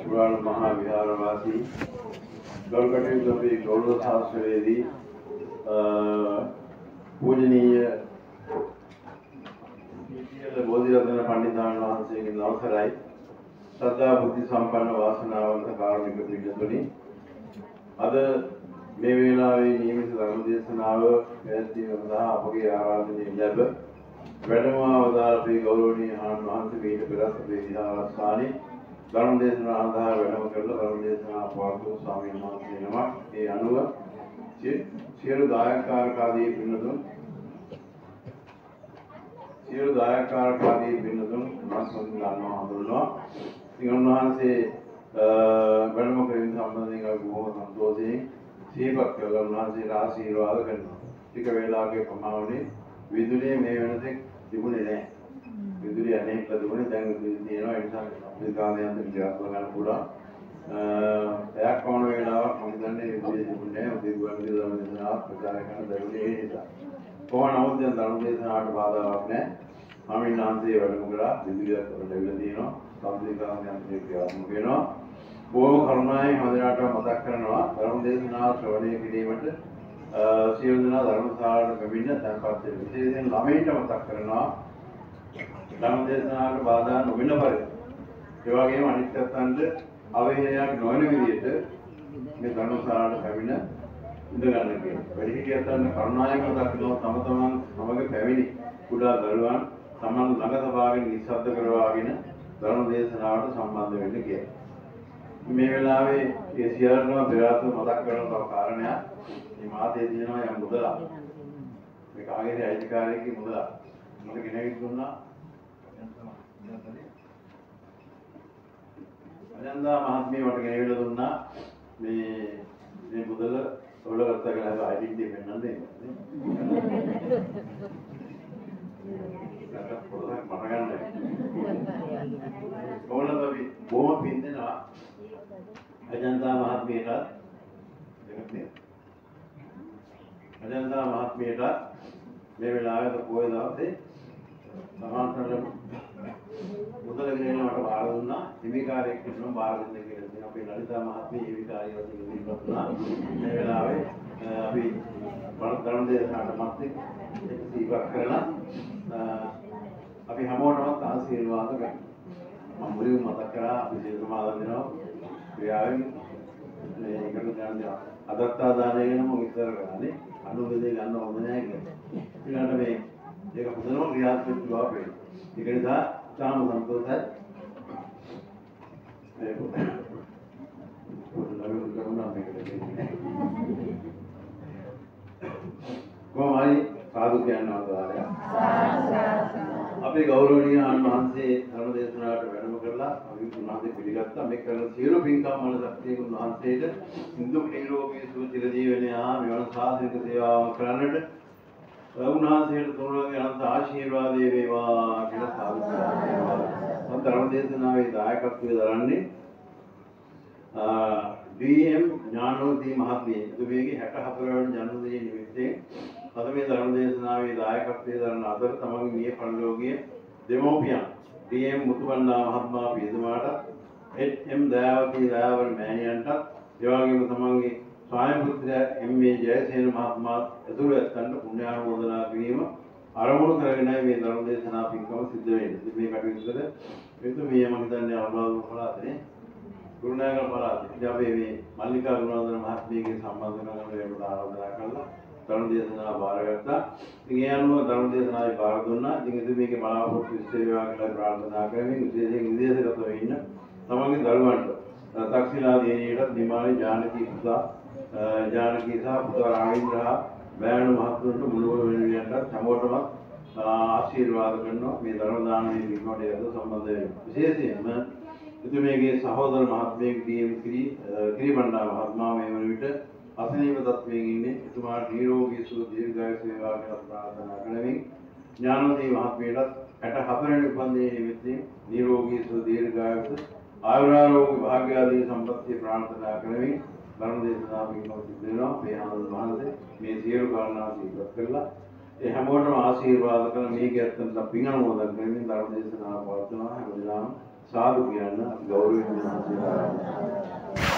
පුරාණ මහා විහාර වාසී ගල්කටේ අපේ ගෞරව ශාස්ත්‍රවේදී පූජනීය සියල බෝධිරත්න පණ්ඩිතාන් වහන්සේගෙන් අවසරයි ශ්‍රද්ධා බුද්ධ සම්පන්න වාසනාවන්ත කාරුණික පිළිතුරේ අද මේ වේලාවේ නියමිත ධර්ම දේශනාව පැවැත්වීම සඳහා අපගේ ආරාධනය ලැබ වැඩම අවදාළ අපේ ගෞරවනීය ආන් වහන්සේ මීට පෙරත් අපේ විහාරස්ථානයේ ධර්ම දේශනාව සඳහා වැඩම කරලා ධර්ම දේශනාව පවත්වපු ස්වාමීන් වහන්සේ නමක් ඒ අනුව සිය- සියලු දායකකාරකාදී පින්නතුන් සියලු දායකකාරකාදී පින්නතුන් මස් සම්මාන හඳුන්වනවා ඉතින් උන්වහන්සේ අ, වැඩම කිරීම සම්බන්ධයෙන් අපි බොහොම සන්තෝෂයෙන් සිහිපත් කරලා උන්වහන්සේට ආශිර්වාද කරනවා. ටික වේලාවක ප්‍රමාණනේ විදුලිය මේ වෙනතෙක් තිබුණේ නැහැ. විදුලිය අනේක තිබුණේ දැන් විදුලිය තියෙනවා ඒ නිසා අපේ කාලයන්ට විද්‍යාත්මක ගන්න පුළුවන්. අ, පැයක් වුණ වේලාවක් මම හිතන්නේ විදුලිය තිබුණේ නැහැ. උදේ ගුවන් විදුලි ධර්ම දේශනාව ප්‍රචාරය කරන දරුණේ ඒ නිසා. කොහොම නමුත් දැන් ධර්ම දේශනාවට බාධාවක් නැහැ. මම ඉන්නාන්සේ වැඩම කරා විදුලියක් ලැබිලා තියෙනවා. සම්පූර්ණ ක්‍රියාත්මක වෙනවා. බොහොම කරුණාවෙන් හදලාට මතක් කරනවා ධර්ම දේශනාව ශ්‍රවණය කිරීමට සියලු දෙනා ධර්මශාලාවට පැමිණ තැන්පත් වෙන විශේෂයෙන් ළමයින්ට මතක් කරනවා ධර්ම දේශනාවට බාධා නොවන පරිදි ඒ වගේම අනිත් පැත්තන්ට අවහේයයක් නොවන විදිහට මේ ධර්මශාලාවට පැමිණ ඉඳ ගන්න කියනවා. වැඩිහිටියන්ට කරුණාවෙන් මතක් කරනවා තම තමන් සමග පැමිණි කුඩා දරුවන් තමන් ළඟ තබාගෙන නිස්සද්ද කරවාගෙන ධර්ම දේශනාවට සම්බන්ධ වෙන්න කියලා. මේ වෙලාවේ ඒ සියල්ලම පෙරාතු මතක් කරන තව කාරණයක් මේ මාතේ තියෙනවා යම් මුදලක්. මේ කාගේද අයිතිකාරයෙක්ගේ මුදලක්. මට ගෙනවිත් දුන්නා? අජන්දා මහත්මිය මට ගෙනවිලා දුන්නා. මේ මේ මුදල ඔයාලා ගත්තා කියලා අයිඩෙන්ටිටි පෙන්වන්න දෙන්නේ මට ගන්න. ඕනම අපි බොහොම පින් දෙනවා. අජන්තා මහත්මියට දෙකක් නේ. අජන්තා මහත්මියට මේ වෙලාවේ පොයේ දවසේ සමාන්තරව මුදල ගෙනෙන්න මට බාර දුන්නා. හිමිකාරයෙක් වෙනවා බාර දෙන්න කියලා ඉතින් අපේ ලලිතා මහත්මිය හිමිකාරිය වශයෙන් ඉදිරිපත් වුණා. මේ වෙලාවේ අ, අපි වරද ධර්ම දේශනාවට මැත්තේ සීවක් කරලා අ, අපි හැමෝටම ආශිර්වාද ගන්නවා මම මුලින්ම මතක් කරා අපි සියලුම ආදරය දෙනවා ක්‍රියාවෙන් මේ එකට ගන්න අදත්තා දානය ගැන මම විස්තර කරන්නේ. අනුමෝදේ ගන්න හොඳ නැහැ කියලා. ඊළඟට මේ ඒක හොඳම ක්‍රියාත්මක බව පේනවා. ඒක නිසා තාම සන්තෝෂයි. මේ පොඩි ළමයි කරුණා මේකට දෙන්නේ. කොහොම හරි සාදු කියනවා දාරය. අපේ ගෞරවනීය ආන් වහන්සේ ධර්ම දේශනාවට වැඩම කරලා අපි උන්වහන්සේ පිළිගත්තා මේ කරන සියලු පින්කම් වල ශක්තිය උන්වහන්සේට හින්දු නිරෝගී සුව චිරජීවනය මෙවන සාසනික සේවාව කරන්නට උන්වහන්සේට තුනුලගේ අනන්ත ආශිර්වාදයේ වේවා කියලා සාදු කරනවා. මම ධර්ම දේශනාවේ දායකත්වයේ දරන්නේ ඩීඑම් ඥානෝදී මහත්මිය එතුමියගේ 64 වෙනි ජන්මදිනය නිමිත්තෙන් අද මේ ධර්ම දේශනාවේ දායකත්වයේ දරන අතර තමන්ගේ මිය පරලෝකීය දෙමෝපියන් ඩීඑම් මුතුවන්නා මහත්මයා පියතුමාට එච්.එම්. දයාවතී දයාවර මෑණියන්ට ඒ වගේම තමන්ගේ ස්වාමි පුත්‍රයා එම්.ඒ. ජයසේන මහත්මයා ඇතුළු ඇත්තන්ට පුණ්‍යානුමෝදනා කිරීම අරමුණු කරගෙනයි මේ ධර්ම දේශනා පින්කම සිද්ධ වෙන්නේ. ඉතින් මේ කටයුත්තට එතුමිය මම හිතන්නේ අනුරාධපුර පළාතේ ගුරුනාගල පළාතේ. ඉතින් අපි මේ මල්ලිකා ගුණවර්ධන මහත්මියගේ සම්බන්ධ කරගෙන ඒකට ආරාධනා කළා. ධර්ම දේශනාව බාරගත්තා. ඉතින් ඒ අනුව ධර්ම දේශනාවේ බාර දුන්නා. ඉතින් ඉතින් මේකේ බලාපොරොත්තු ඉෂ්ට වේවා කියලා ප්‍රාර්ථනා කරමින් විශේෂයෙන් විදේශගතව ඉන්න තමන්ගේ දරුවන්ට තක්ෂිලා දේනියට නිමාලි ජානකී පුතා අ, ජානකී සහ පුතා රාජේන්ද්‍ර හා බෑණු මහත්තුන්ට මුළු වෙනුවෙන්ට හැමෝටම අ, ආශිර්වාද කරනවා මේ ධර්ම දානමය පින්කමට යද සම්බන්ධ වෙන විශේෂයෙන්ම එතුමියගේ සහෝදර මහත්මයෙක් ඩී.එම්. කිරි කිරිබණ්ඩා මහත්මයා මේ වන විට අසනීප තත්වයෙන් ඉන්නේ එතුමාට නිරෝගී සුව දීර්ඝායුෂ වේවා කියලා ප්‍රාර්ථනා කරමින් ඥානෝදේ මහත්මියටත් 64 වෙනි උපන්දිනයේ නිමිත්තෙන් නිරෝගී සුව දීර්ඝායුෂ ආයුරාරෝග්‍ය භාග්‍ය ආදී සම්පත්තිය ප්‍රාර්ථනා කරමින් ධර්ම දේශනා පිළිබඳව සිදු වෙනවා. මේ ආනන්ද මහන්සේ මේ සියලු කාරණා සිහිපත් කරලා ඒ හැමෝටම ආශිර්වාද කරන මේ ගැත්තන්ට පින් අනුමෝදන් කරමින් ධර්ම දේශනාව පවත්වනවා. හැමදාම සාදු කියන්න ගෞරවයෙන් ආශිර්වාද ගච්ඡන්තු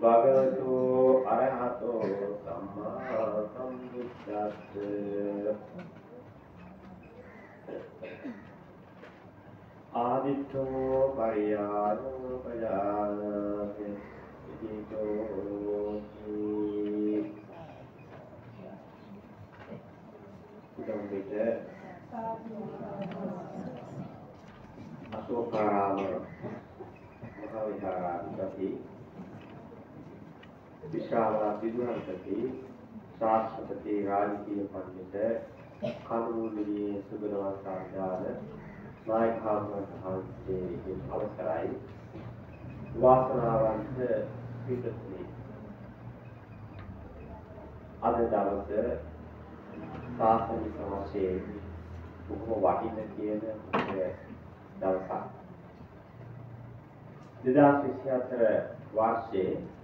භගවතු අරහතෝ සම්මා සම්බුද්දස්ස ආදිත්තෝ පරියාරෝ පජානාති ඉතිතෝ ඉදම් විට අශෝකාරාම මහා විහාරාධිපති විශාලා විදුහල්පති ශාස්ත්‍රපති රාජකීය පඬිත කනුමුලියේ සුබනවසාරාද නායකහාමුදුරන් වහන්සේගේ අවසරයි. වාසනාවන්ත පිටුතුනි අද දවසේ සාසනික වශයෙන් බොහොම වටින කියන දවසක්. 2024 වර්ෂයේ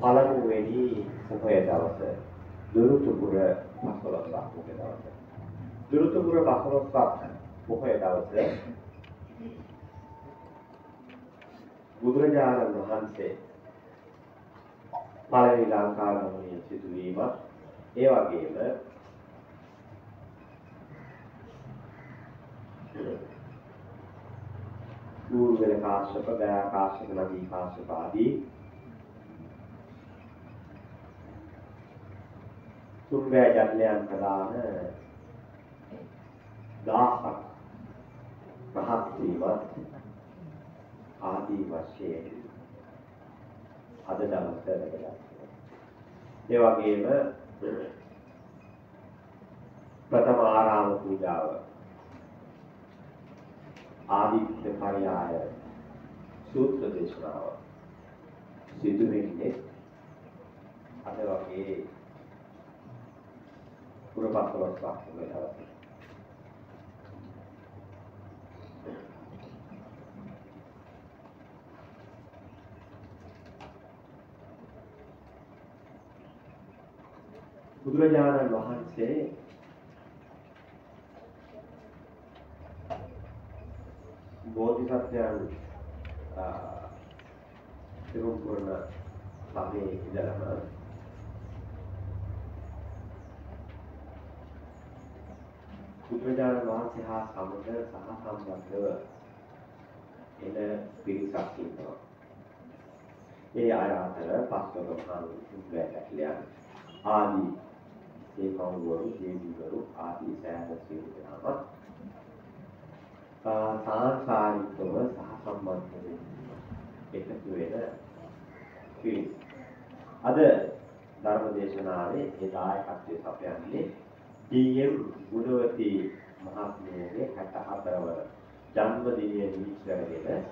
පළමුවෙනි පොහොය දවස දුරුතුපුර පසළොස්වක් පොහොය දවස. දුරුතුපුර පසළොස්වක් පොහොය දවස බුදුරජාණන් වහන්සේ පළවෙනි ලංකා ගමනේ සිදුවීමත් ඒ වගේම පූර්වල කාශ්‍යප, ගයා කාශ්‍යප, නදී කාශ්‍යප ආදී තුන්වැය ජනයන් ප්‍රදාන දහසක් රහත් වීමත් ආදී වශයෙන් අද දවසේ වැඩගත්. ඒ වගේම ප්‍රථම ආරාම පූජාව ආදිත්‍ය පරියාය සූත්‍ර දේශනාව සිදු වෙන්නේ අද වගේ පුරපත්වස්වක් වෙනවද බුදුරජාණන් වහන්සේ බෝධිසත්වයන් සිරුම් පුරන සමයේ ඉඳලම බුදුරජාණන් වහන්සේ හා සමග සහ සම්බන්ධව එන පිරිසක් ඉන්නවා. ඒ අය අතර පස්වක මහා සුද්ධයන් ආදී ඒ කවුරුවරු දේවීවරු ආදී සෑම සියලු දෙනාම සාංසාරිකව සහ සම්බන්ධ එකතු වෙන පිරිස්. අද ධර්ම දේශනාවේ ඒ දායකත්වයේ සපයන්නේ ඩී.එම්. ගුණවති මහත්මියගේ 64 වන ජන්මදිනය නිමිති කරගෙන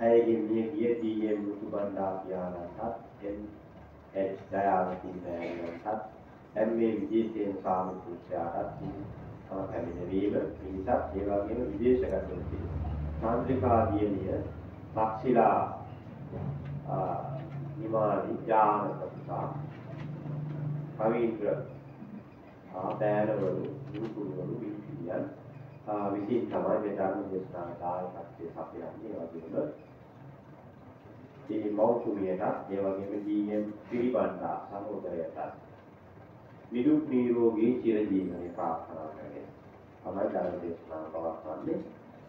ඇයගේ මිය ගිය ඩී.එම්. මුතුබණ්ඩා පියාණන්ටත් එම් එච් දයාවති මෑණියන්ටත් එම්.ඒ. විජේසේන ස්වාමීන් වහන්සේටත් තම පැමිණවීම මිනිසත් ඒ වගේම විදේශගත වූ චන්ද්‍රිකා දියණිය පක්ෂිලා නිමානි ඥාන ප්‍රතිසා පවිත්‍ර ආදෑනවරු ගුරුකුරුවරු විද්‍යාන් විසින් තමයි මේ ධර්ම දේශනා දායකත්වයේ සපයන්නේ. වගේම මෞතුමියටත් ඒ වගේම ජීඑම් පිළිබණ්ඩා සහෝදරයටත් විදුක් නිරෝගී චිරජීවනයේ ප්‍රාර්ථනා කරගෙන තමයි ධර්ම දේශනාව පවත්වන්නේ.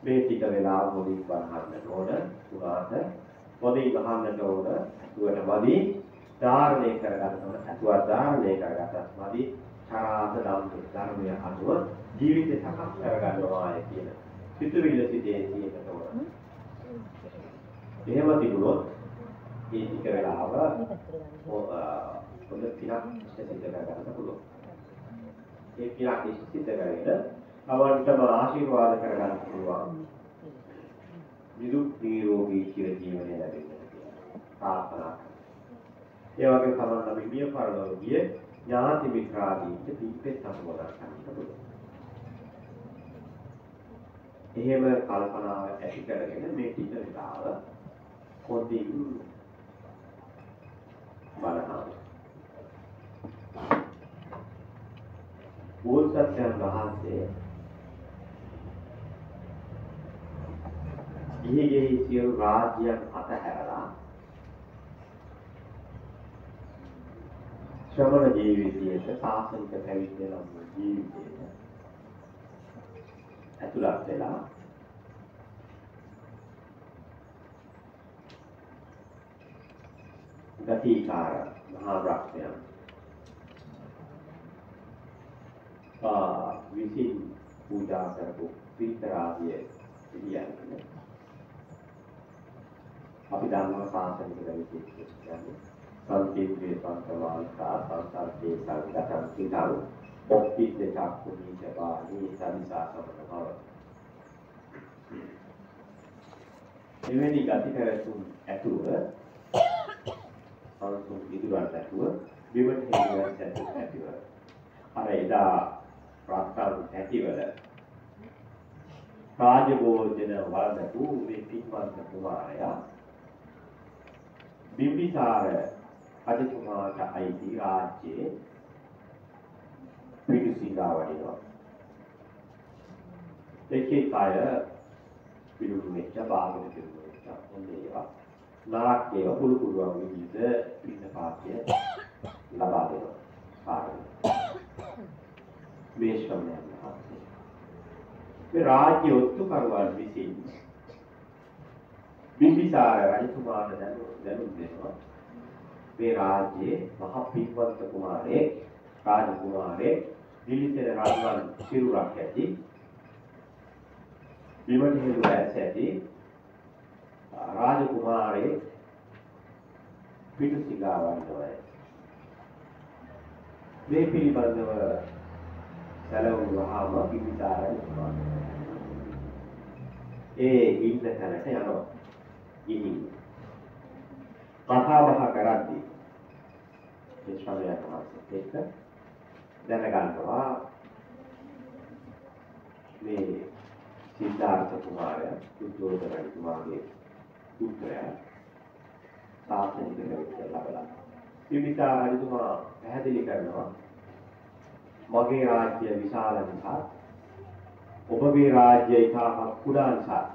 මේ ටික වෙලා මොදින් වහන්නට ඕන උනාට මොදින් වහන්නට ඕන දුවට මදි. ධාරණය කරගන්න ඕන අතුවා ධාරණය කරගත්තත් මදි. ධම්ම ධර්මය අනුව ජීවිතය සකස් කරගන්නවා කියන සිතුවිල්ල සිටේ තියෙනට ඕන. එහෙම තිබුණොත් මේ ටික වෙලාව හොඳ පිනක් සිද්ධ කරගන්න පුළුවන්. ඒ පිනක් සිද්ධ කරගෙන අවන්ටම ආශිර්වාද කරගන්න පුළුවන්. නිදුක් නිරෝගී චිර ජීවනය ලැබෙන්න කියලා ප්‍රාර්ථනා කරනවා. ඒ වගේම තමයි අපි මිය පරලෝක ගිය ඥාති මිත්‍රාදීන්ට පිටේ සම්බෝධන කරන්න පුළුවන්. එහෙම කල්පනාව ඇති කරගෙන මේ ටික විලාව පොඩින් බලනවා. බෝසත්යන් වහන්සේ ගිහිගෙහි සියලු රාජ්‍යයන් අතහැරලා ශ්‍රමණ ජීවිතයට සාසනික පැවිද්ද නම් ජීවිතයට ඇතුළත් වෙලා ගතිකාර මහා බ්‍රහ්මයන් ආ විසින් පූජා කරපු පිටරාදිය පිළියන්නේ අපි දන්නවා සාසනික දවිතේ කියන්නේ සංකීර්ණේ සංකවාල්කා සංසාරේ සංගතං සිතං ඔක්කිත් චක්කුනි චපානි සදිසා සමතව එවැනි ගති කරතුන් ඇතුව අවසන් ඉදිරියට ඇතුව විවට හේතුවක් ඇතිව. අර එදා ප්‍රාස්තාව ඇතිවල රාජභෝජන වළඳපු මේ පින්වන්ත කුමාරයා බිම්බිසාර රජතුමාට අයිති රාජ්‍යයේ පිටුසිඟා වඩිනවා. ඒකේ කය පිළිතුරු වෙච්ච බාගෙන පිළිතුරු වෙච්ච හොඳ ඒවා. නාට්‍යය පුළු පුළුවන් විදිහට පින්න පාත්‍ය ලබා දෙනවා. කාටද? මේ ශ්‍රමණයන් වහන්සේ. මේ රාජ්‍ය ඔත්තුකරුවන් විසින් බිම්බිසාර රජතුමාට දැනුම් දෙනවා. මේ රාජ්‍යයේ මහ පින්වන්ත කුමාරේ රාජකුමාරේ දිලිසෙන රාජවන් සිරුරක් ඇති විමණ හේතු ඇස් ඇති රාජකුමාරේ පිටු සිගාවන්ටවයි මේ පිළිබඳව සැලවුණු වහාම බිම්බිසාර රජතුමා ඒ ඉන්න තැනට යනවා. ගිහින් කතා බහ කරද්දී ඒ ශ්‍රමණයන් වහන්සේත් එක්ක දැනගන්නවා මේ සිද්ධාර්ථ කුමාරයා දුර්යෝධන රජතුමාගේ පුත්‍රයා සාසනික දෙවියන් ලබලා. බිම්බිසාර රජතුමා පැහැදිලි කරනවා. මගේ රාජ්‍ය විශාල නිසා. ඔබගේ රාජ්‍ය ඉතාම කුඩා නිසා.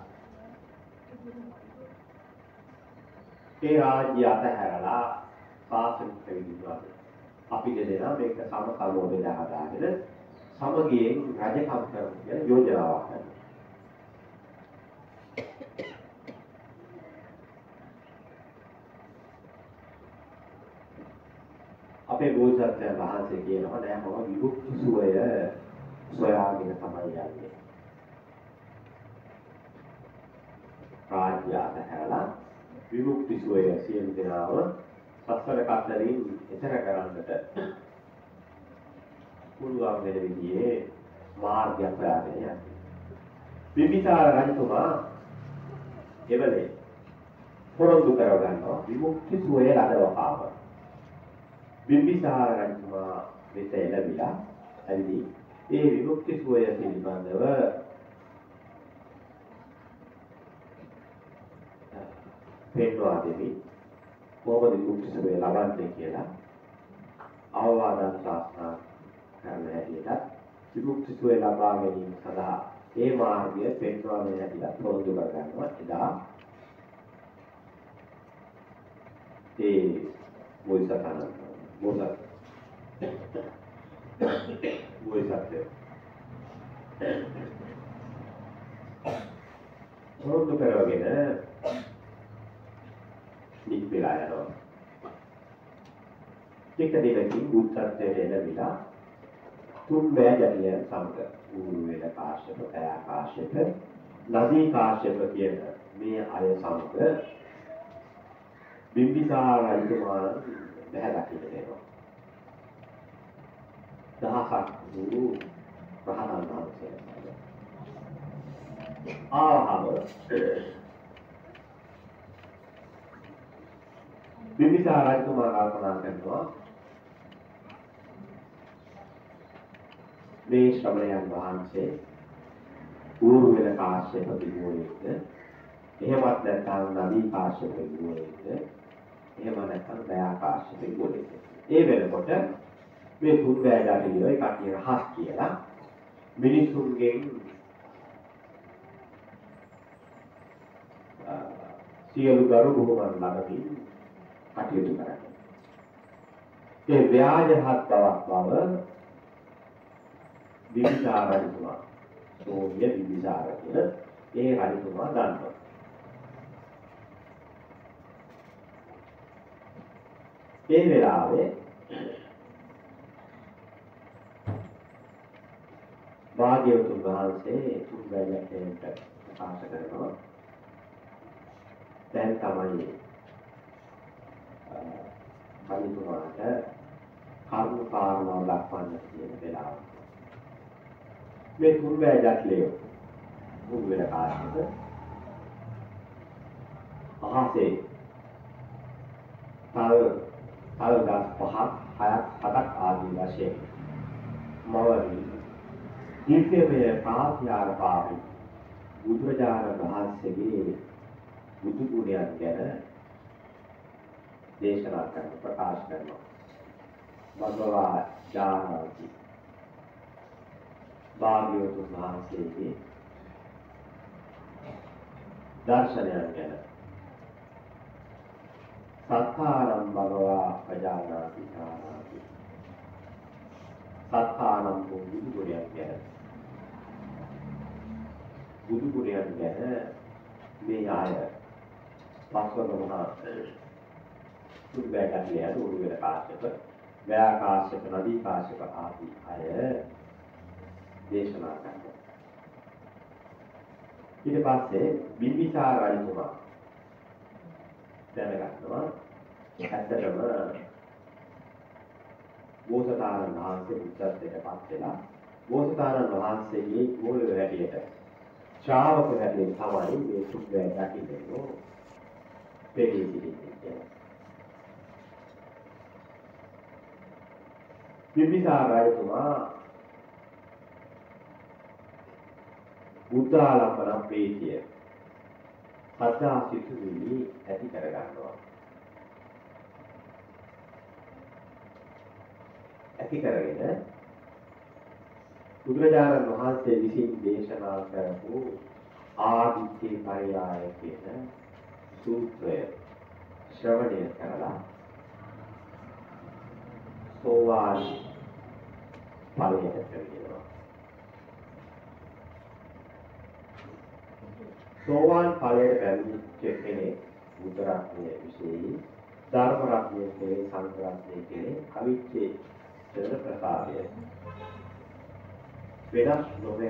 ඒ රාජ්‍ය අතහැරලා සාසනික විදුවා අපි දෙදෙනා මේක සම සමෝ බෙදා හදාගෙන සමගියෙන් රජකම් කරමු කියන යෝජනාවක් කරනවා. අපේ බෝසත්යන් වහන්සේ කියනවා නෑ මම විමුක්ති සුවය සොයාගෙන තමයි යන්නේ. රාජ්‍ය අතහැරලා විමුක්ති සුවය සියලු දෙනාම සසර කතරින් එතර කරන්නට පුළුවන් වෙන විදිහේ මාර්ගයක් හොයාගෙන යන්නේ. බිම්බිසාර රජතුමා එවලේ පොරොන්දු කරගන්නවා විමුක්ති සුවය ලැබවහාම. බිම්බිසාර රජතුමා වෙත එළඹිලා ඇවිදී ඒ විමුක්ති සුවය පිළිබඳව පෙන්වා දෙමි. කොහොමද විමුක්ති සුවය ලබන්නේ කියලා අවවාද ශාස්ත්‍රා කරන හැටියට විමුක්ති සුවය ලබා ගැනීම සඳහා ඒ මාර්ගය පෙන්වා දෙන හැටියට පොරොන්දු කර ගන්නවා එදා ඒ බෝසතාණන් බෝසත් බෝසත්ය රොන්දු කරවගෙන නික්පෙලා යනවා. ටික දිනකින් බුද්ධත්වයට එළඹිලා තුන් බෑ ජටිලයන් සමග ඌරු වේල කාශ්‍යප, කයා කාශ්‍යප, නදී කාශ්‍යප කියන මේ අය සමග බිම්බිසාර රජතුමාණන් බැහැ දකින්න දෙනවා. දහසක් වූ රහතන් වහන්සේලා. ආවහම බිම්බිසාර රජතුමා කල්පනා කරනවා මේ ශ්‍රමණයන් වහන්සේ ඌරු වෙන කාශ්‍යප දිනුවෙක්ද එහෙමත් නැත්නම් නදී කාශ්‍යප දිනුවෙක්ද එහෙම නැත්නම් දයා කාශ්‍යප දිනුවෙක්ද ඒ වෙනකොට මේ තුන් වැයලා පිළිවෙල එකක් කියන හස් කියලා මිනිසුන්ගෙන් සියලු ගරු බුහුමන් ළඟදී කටයුතු කරන්නේ. ඒ ව්‍යාජහත් බවක් බව බිම්බිසාර රජතුමා සෝමිය බිම්බිසාර කියන ඒ රජතුමා දන්නවා. ඒ වෙලාවේ භාග්‍යවතුන් වහන්සේ තුන් බැලැටෙන්ට ප්‍රකාශ කරනවා. දැන් තමයි කලිතුමාට කර්ම කාරණා දක්වන්න තියෙන වෙලාව. මේ තුන් බැලැටලිය මුල් වෙන කාර්යයක අහසේ තල් තල් ගස් පහක් හයක් හතක් ආදී වශයෙන් මවරි දීර්ඝමය ප්‍රාත්‍යාර පාවි බුදුරජාණන් වහන්සේගේ බුදු ගුණයන් ගැන දේශනා කරන ප්‍රකාශ කරනවා. භගවා ඥානාති භාග්‍යවතුන් වහන්සේගේ දර්ශනයන් ගැන සත්තාරම් භගවා පජානාති ඥානාති සත්තානම් බුදු ගුණයන් ගැන. බුදු ගුණයන් ගැන මේ අය පස්වක මහා සුබ්බෑ කතිය උරු වෙන කාශ්‍යප ව්‍යා කාශ්‍යප නදී කාශ්‍යප ආදී අය දේශනා කරනවා. ඊට පස්සේ බිම්බිසාර රජතුමා දැනගන්නවා ඇත්තටම බෝසතාණන් වහන්සේ බුද්ධත්වයට පත් වෙලා බෝසතාණන් වහන්සේගේ ගෝලක හැටියට ශ්‍රාවක හැටියට තමයි මේ සුබ්බෑ දකින්නේ පෙරී සිටින්නේ බිම්බිසාර රජතුමා බුද්ධාලම්බන ප්‍රීතිය සත්‍යා සිතුවිලි ඇති කර ගන්නවා ඇති කරගෙන බුදුරජාණන් වහන්සේ විසින් දේශනා කරපු ආදිත්‍ය පරයාය කියන සූත්‍රය ශ්‍රවණය කරලා සෝවාන් ඵලයට පෙරෙනවා. සෝවාන් ඵලයට පැමිණිච්ච කෙනෙක් බුද්ධ රත්නයේ විශේෂයි ධර්ම රත්නයේ කෙරේ සංඝ රත්නයේ කෙරේ අවිච්ඡේ චර ප්‍රසාදය වෙනස් නොවන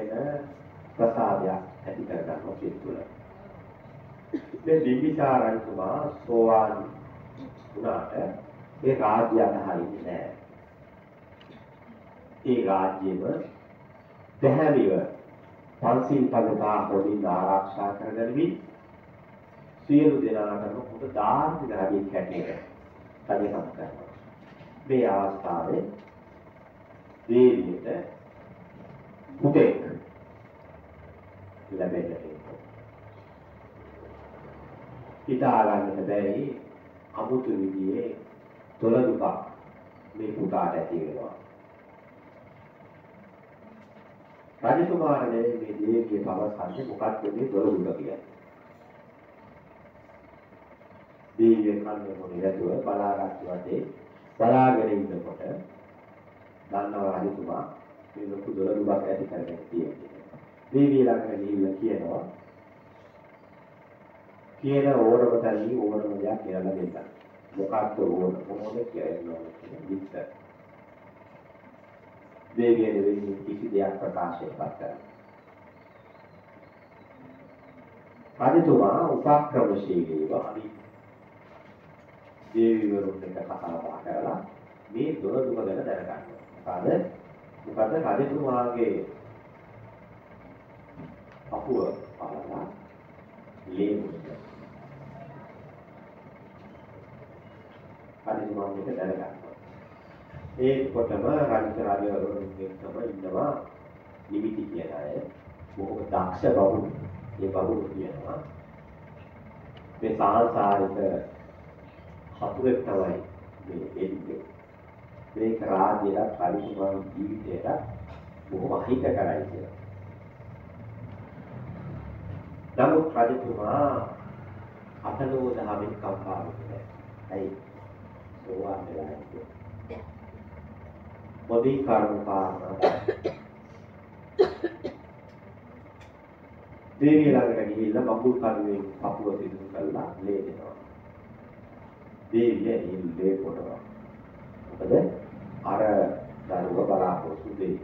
ප්‍රසාදයක් ඇති කරගන්නවා සිත් තුළ. මේ බිම්බිසාරන්තුමා සෝවාන් වුණාට ඒ රාජ්‍ය අදහරින්නේ නැහැ. ඒ රාජ්‍යෙම පැහැදිව පන්සිල් පදතා හොඳින් ආරක්ෂා කරගනිමින් සියලු දෙනාටම හොඳ ධාර්මික රජෙක් හැටියට රජකම් කරනවා. මේ අවස්ථාවේ දේවියට පුතෙක් ලැබෙන්නට එනවා. හිතා ගන්නට බැරි අමුතු විදිහේ තොල දුක මේ පුතාට ඇති වෙනවා. රජතුමාට මේ දේවිය පවසන්නේ මොකක්ද මේ තොල දුක කියන්නේ. දේවිය කන්නේ මොනේ නැතුව බලාගත්තු වටේ බලාගෙන ඉන්නකොට දන්නවා රජතුමා මේ ලොකු දොළ දුබක් ඇති කරගෙන තියෙන්නේ. දේවිය ළඟට ගිහිල්ලා කියනවා කියන ඕනම තැනදී ඕනම දෙයක් කියලා දෙන්න. මොකක්ද ඕන මොනවද කියනවා කියන විස්තර. දේවිය දෙවියන් කිසි දෙයක් ප්‍රකාශයක් කරන්නේ. රජතුමා උපක්‍රමශීලීව අනිත් දේවිවරුන් එක්ක කතා බහ කරලා මේ දොර දුක ගැන දැනගන්නවා. මොකද මොකද රජතුමාගේ අපුව පාලා ලේමුස්ස. රජතුමා මේක දැනගන්නවා. ඒකටම රාජ්‍ය රාජවරුන් එක්කම ඉන්නවා නිමිති කියන අය. බොහොම දක්ෂ බහුරු. ඒ බහුරු කියනවා. මේ සාංශාරික හතුරෙක් තමයි මේ එන්නේ. මේක රාජ්‍යයට පරිසමාන ජීවිතයට බොහොම අහිත කරයි කියලා. නමුත් රජතුමා අතලෝ දහමින් කම්පා වෙන්නේ. ඇයි? සෝවාන් වෙලා ඉන්නේ. මොදී කර්ම කාරණා. දේවිය ළඟට ගිහිල්ලා මකුල් කරුවෙන් පපුව සිදු කළා ලේ දෙනවා. දේවිය ඉල්ලේ පොටවා. මොකද අර දරුව බලාපොරොත්තු දෙයි.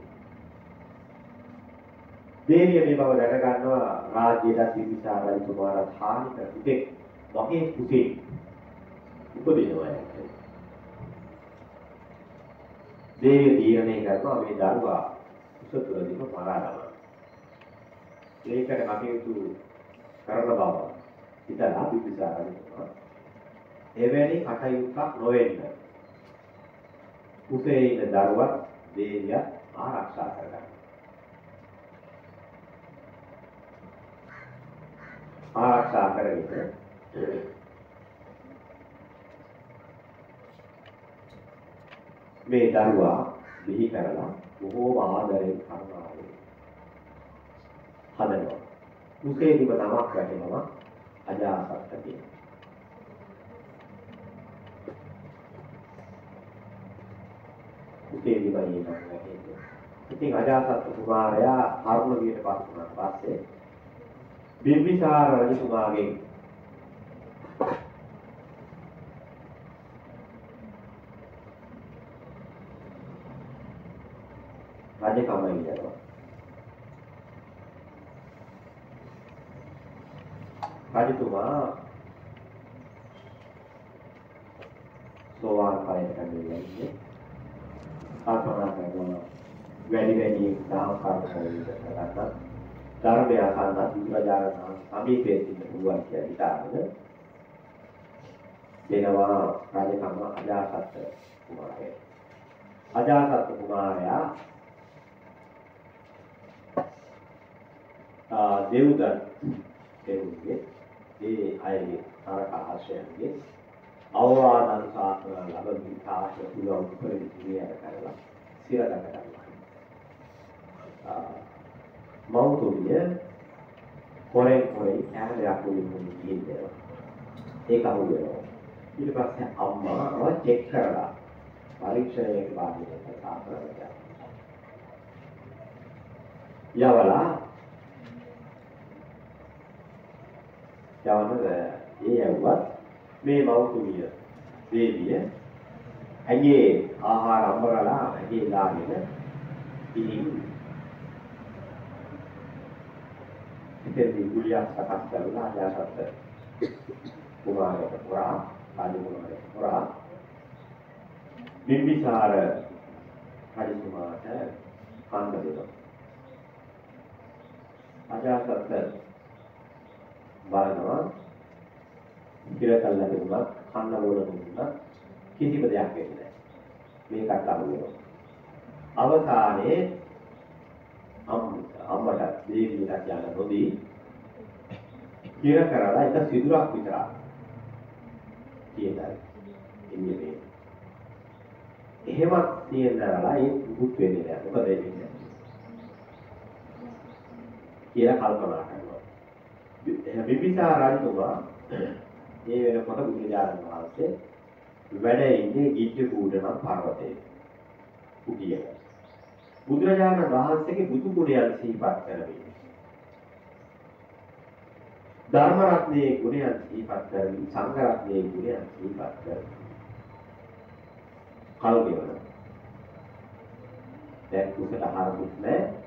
දේවිය මේ බව දැනගන්නවා රාජ්‍යයට තිබිසා රජතුමාට හානි කර පුතේ මගේ පුතේ උපදිනවා දේවිය තීරණය කරනවා මේ දරුවා උස තුරදීම මරා දමනවා. ඒකට කටයුතු කරන බව හිතලා පිටිසා රජතුමා එවැනි කටයුත්තක් නොවෙන්න උසේ ඉන්න දරුවා දේවිය ආරක්ෂා කරගන්න. ආරක්ෂා කරගෙන මේ දරුවා බිහි කරලා බොහෝම ආදරයෙන් කරුණාවෙන් හදනවා. මුසේදිම නමක් වැටෙනවා අජාසත්ත කියන. මුසේදිම මේ නම වැටෙන්නේ. ඉතින් අජාසත්ත කුමාරයා කර්මවියට පත් වුණාට පස්සේ බිම්බිසාර රජතුමාගෙන් රජකම ඉල්ලනවා. රජතුමා සෝවාන් ඵලයට කැඳෙන්නේ. කල්පනා කරනවා වැඩි වැඩි දාන කර්ම කරගන්න. ධර්මය අසන්න බුදුරජාණන් වහන්සේ සමීපයේ සිට පුළුවන් කියලා හිතාගෙන දෙනවා රජකම අජාසත් කුමාරයා. අජාසත් කුමාරයා දෙව්දත් දෙව්ගේ ඒ අයගේ තරක ආශ්‍රයන්ගේ අවවාදන් සාකර ලබමින් ආශ්‍රය පුළුවන් පරිදි කරලා සිරකට කරනවා. මෞතුමිය හොරෙන් හොරේ කැමරයක් උඩින් ගිහින් දෙනවා. ඒක අහු වෙනවා. ඊට පස්සේ අම්මා චෙක් කරලා පරීක්ෂණයක භාගයට සාකර කරනවා. යවලා යවන ඒ යවුවත් මේ මෞතුමිය දේවිය ඇගේ ආහාර අම්බරලා ඇගේ දාගෙන ඉතින් ඉතින් ගුලියක් සකස් කරලා ආයාසත් කුමාරයට පුරා ආදි කුමාරයට පුරා බිම්බිසාර රජතුමාට කන්න දෙනවා. අජාසත් බලනවා. ඉතිරකල්ලා දුන්නත් කන්න ඕන දුන්නත් කිසිම දෙයක් වෙන්නේ නැහැ. මේකට අහු වෙනවා අවසානයේ අම්මට දේවියට කියන නොදී ඉර කරලා එක සිදුරක් විතරක් කියනවා ඉන්නේ මේ. එහෙමත් තියෙනදලා ඒ පුත් වෙන්නේ නැහැ. මොකද වෙන්නේ? කියලා කල්පනා කරනවා. බිම්බිසාර රජතුමා ඒ වෙනකොට බුදුරජාණන් වහන්සේ වැඩ ඉන්නේ ගිජ්ජ කූඩනම් පර්වතයේ. කුටියක. බුදුරජාණන් වහන්සේගේ බුදු ගුණයන් සිහිපත් කරමින් ධර්ම රත්නයේ ගුණයන් සිහිපත් කරමින් සංඝ රත්නයේ ගුණයන් සිහිපත් කරමින් කල් ගෙවන දැන් කුසල ආරම්භුත් නැහැ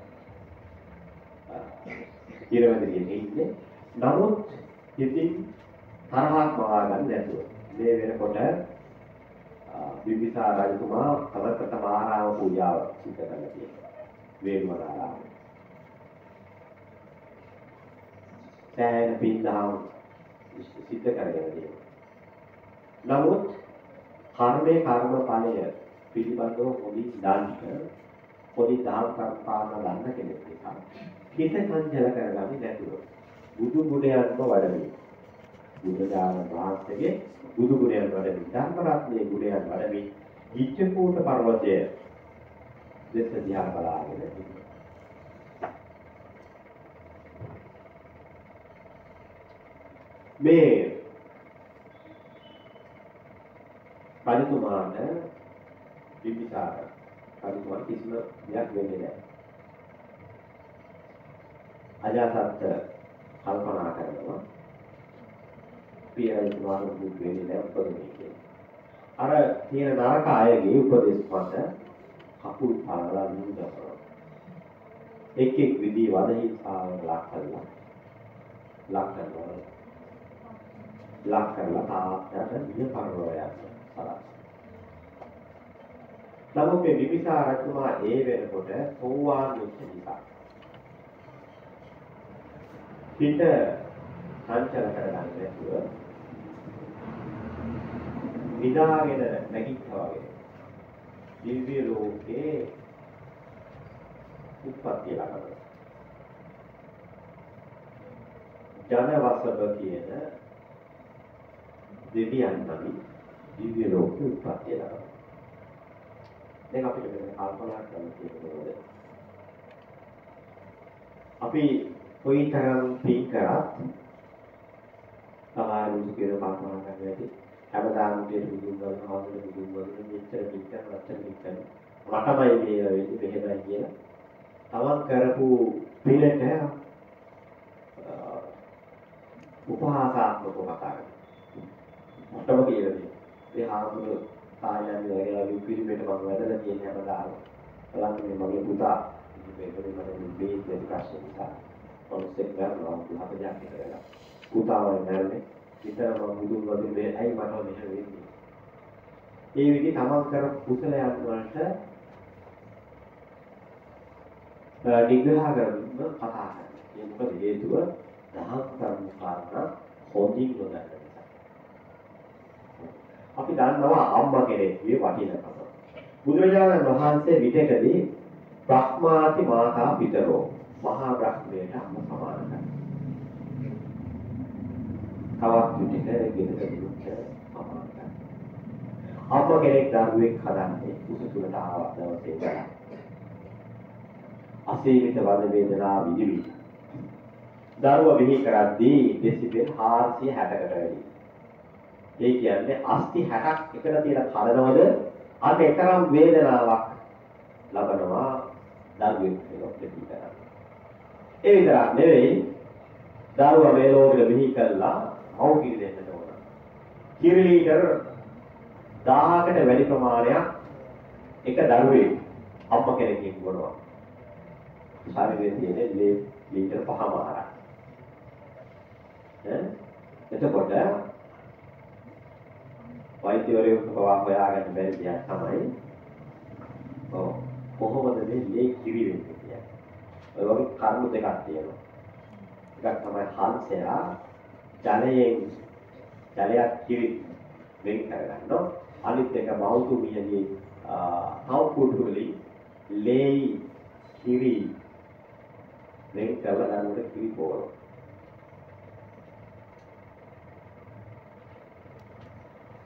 ඊරවැදියේ ඉන්නේ නමුත් ඉතින් තරහක් මවා ගන්න නැතුව මේ වෙනකොට බිම්බිසාර රජතුමා තම ප්‍රථම ආරාම පූජාව සිදු කරලා තියෙනවා. වේළුවනාරාම. සෑහෙන පින්දහම් සිද්ධ කරගෙන තියෙනවා. නමුත් කර්මයේ කර්ම ඵලය පිළිබඳව පොඩි දන්න පොඩි දහම් කර්පාන දන්න කෙනෙක් නිසා හිත සංජල කරගන්නේ නැතුව. බුදු ගුණයන්ම වඩමින්. බුදුදාන වහන්සේගේ බුදු ගුණයන් වඩමින් ධර්ම රත්නයේ ගුණයන් වඩමින් ඉච්ඡකූට පර්වතය දෙස දිහා බලාගෙන මේ රජතුමාට බිම්බිසාර රජතුමාට කිසිම දෙයක් වෙන්නේ නැහැ. අජාසත් කල්පනා කරනවා පියයි මානු දුක් වෙන්නේ නැහැ උපදින්නේ කියලා. අර තියෙන නරක අයගේ උපදේශ මත කකුල් පාරලා නුඹනවා. එක් එක් විදි වදහි සාවන ලක් කරලා ලක් කරනවා. ලක් කරලා තාත්තට නිය පරවයක් සලස්. නමුත් මේ විවිසා රජතුමා ඒ වෙනකොට සෝවාන් වෙච්ච නිසා හිත සංචල කරගන්න නැතුව නිදාගෙන නැගිට්ටා වගේ දිව්‍ය ලෝකේ උත්පත්ති ලබනවා. ජනවසබ කියන දෙවියන් නමි දිව්‍ය ලෝකේ උත්පත්ති ලබනවා. දැන් අපිට මෙතන කල්පනා කරන්න තියෙන්නේ අපි කොයිතරම් පින් කරත් සමහරු කියන කල්පනා කරන්න ඇති. හැමදාම කියන බුදුන් වහන්සේ හාමුදුරුවෝ බුදුන් වහන්සේ මෙච්චර පින් කරන වචන පින් කරන මටමයි මේ වෙන්නේ මෙහෙමයි කියලා. තමන් කරපු පිනට උපහාසාත්මකව කතා කරනවා මටම කියලා දෙන්නේ. ඒ හාමුදුරුවෝ සායයන් වගේ පිළිමෙට මම වැඩලා තියෙන හැමදාම. බලන්න මේ මගේ පුතා. මේ වෙලේ මට මේ බේත් දෙක ප්‍රශ්න නිසා ඔන්සෙක් කරනවා පුතාට ජාති කරලා පුතාව නැරනේ විතර මම බුදුන් වදින මේ ඇයි මට මෙහෙම වෙන්නේ ඒ විදිහ තමන් කර කුසලයන් වලට නිග්‍රහ කරන්න කතා කරනවා ඒ මොකද හේතුව දහම් කර්ම කාරණා හොඳින් නොදන්න නිසා අපි දන්නවා අම්මා කෙනෙක්ගේ වටිනකම බුදුරජාණන් වහන්සේ විටකදී බ්‍රහ්මාති මාතා පිතරෝ මහා බ්‍රහ්මයට අම්ම සමාන කරනවා. තවත් විටක ගෙදර දුක්ඛ සමාන කරනවා. අම්ම කෙනෙක් දරුවෙක් හදන්නේ කුස තුලට ආව දවසේ ඉඳලා. අසීමිත වද වේදනා විදිවි. දරුවා බිහි කරද්දී ඩෙසිබල් 460කට වැඩි. ඒ කියන්නේ අස්ති 60ක් එකට තියලා කඩනවද අන්න එතරම් වේදනාවක් ලබනවා දරුවෙක් වෙනකොට පිටara. ඒ විතරක් නෙවෙයි දරුවා මේ ලෝකෙට බිහි කළා මව් කිරි දෙන්නට ඕන. කිරි ලීටර් 1000කට වැඩි ප්‍රමාණයක් එක දරුවෙක් අම්ම කෙනෙක්ගෙන් බොනවා. ශරීරයේ තියෙන ලේ ලීටර් පහමාරක්. ඈ එතකොට වෛද්‍යවරයෙකු පවා හොයාගන්න බැරි දෙයක් තමයි ඔව් කොහොමද මේ ලේ කිරි වෙන්නේ කියන්නේ. ඔය වගේ කර්ම දෙකක් තියෙනවා. එකක් තමයි හංසයා ජලයෙන් ජලයක් කිරි වෙන් කරගන්නවා. අනිත් එක මෞතුමියගේ අවුට්පුට් වලින් ලේ කිරි වෙන් කරලා ගන්නකොට කිරි පොවනවා.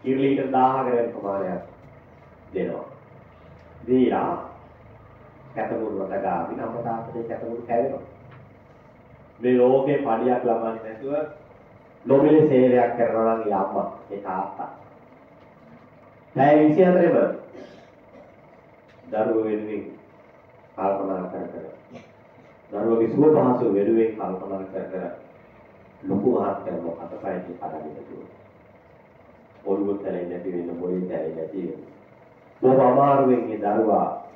කිරි ලීටර් 1000කට වැඩි ප්‍රමාණයක් දෙනවා. දීලා කැතමුරු වලට ගාමින් අමතාපතේ කැතමුරු කැවෙනවා. මේ ලෝකේ පඩියක් ලබන්නේ නැතුව නොමිලේ සේවයක් කරනවා නම් ඒ අම්මා ඒ තාත්තා. පැය 24ම දරුවෝ වෙනුවෙන් කල්පනා කර කර දරුවගේ සුව පහසු වෙනුවෙන් කල්පනා කර කර ලොකු මහත්කම අතපයදී කඩගෙන දුවනවා. ඔළුව තැරෙන්නේ නැති වෙන මොලේ තැරෙන්නේ නැති වෙන. බොහොම අමාරුවෙන් ඒ දරුවා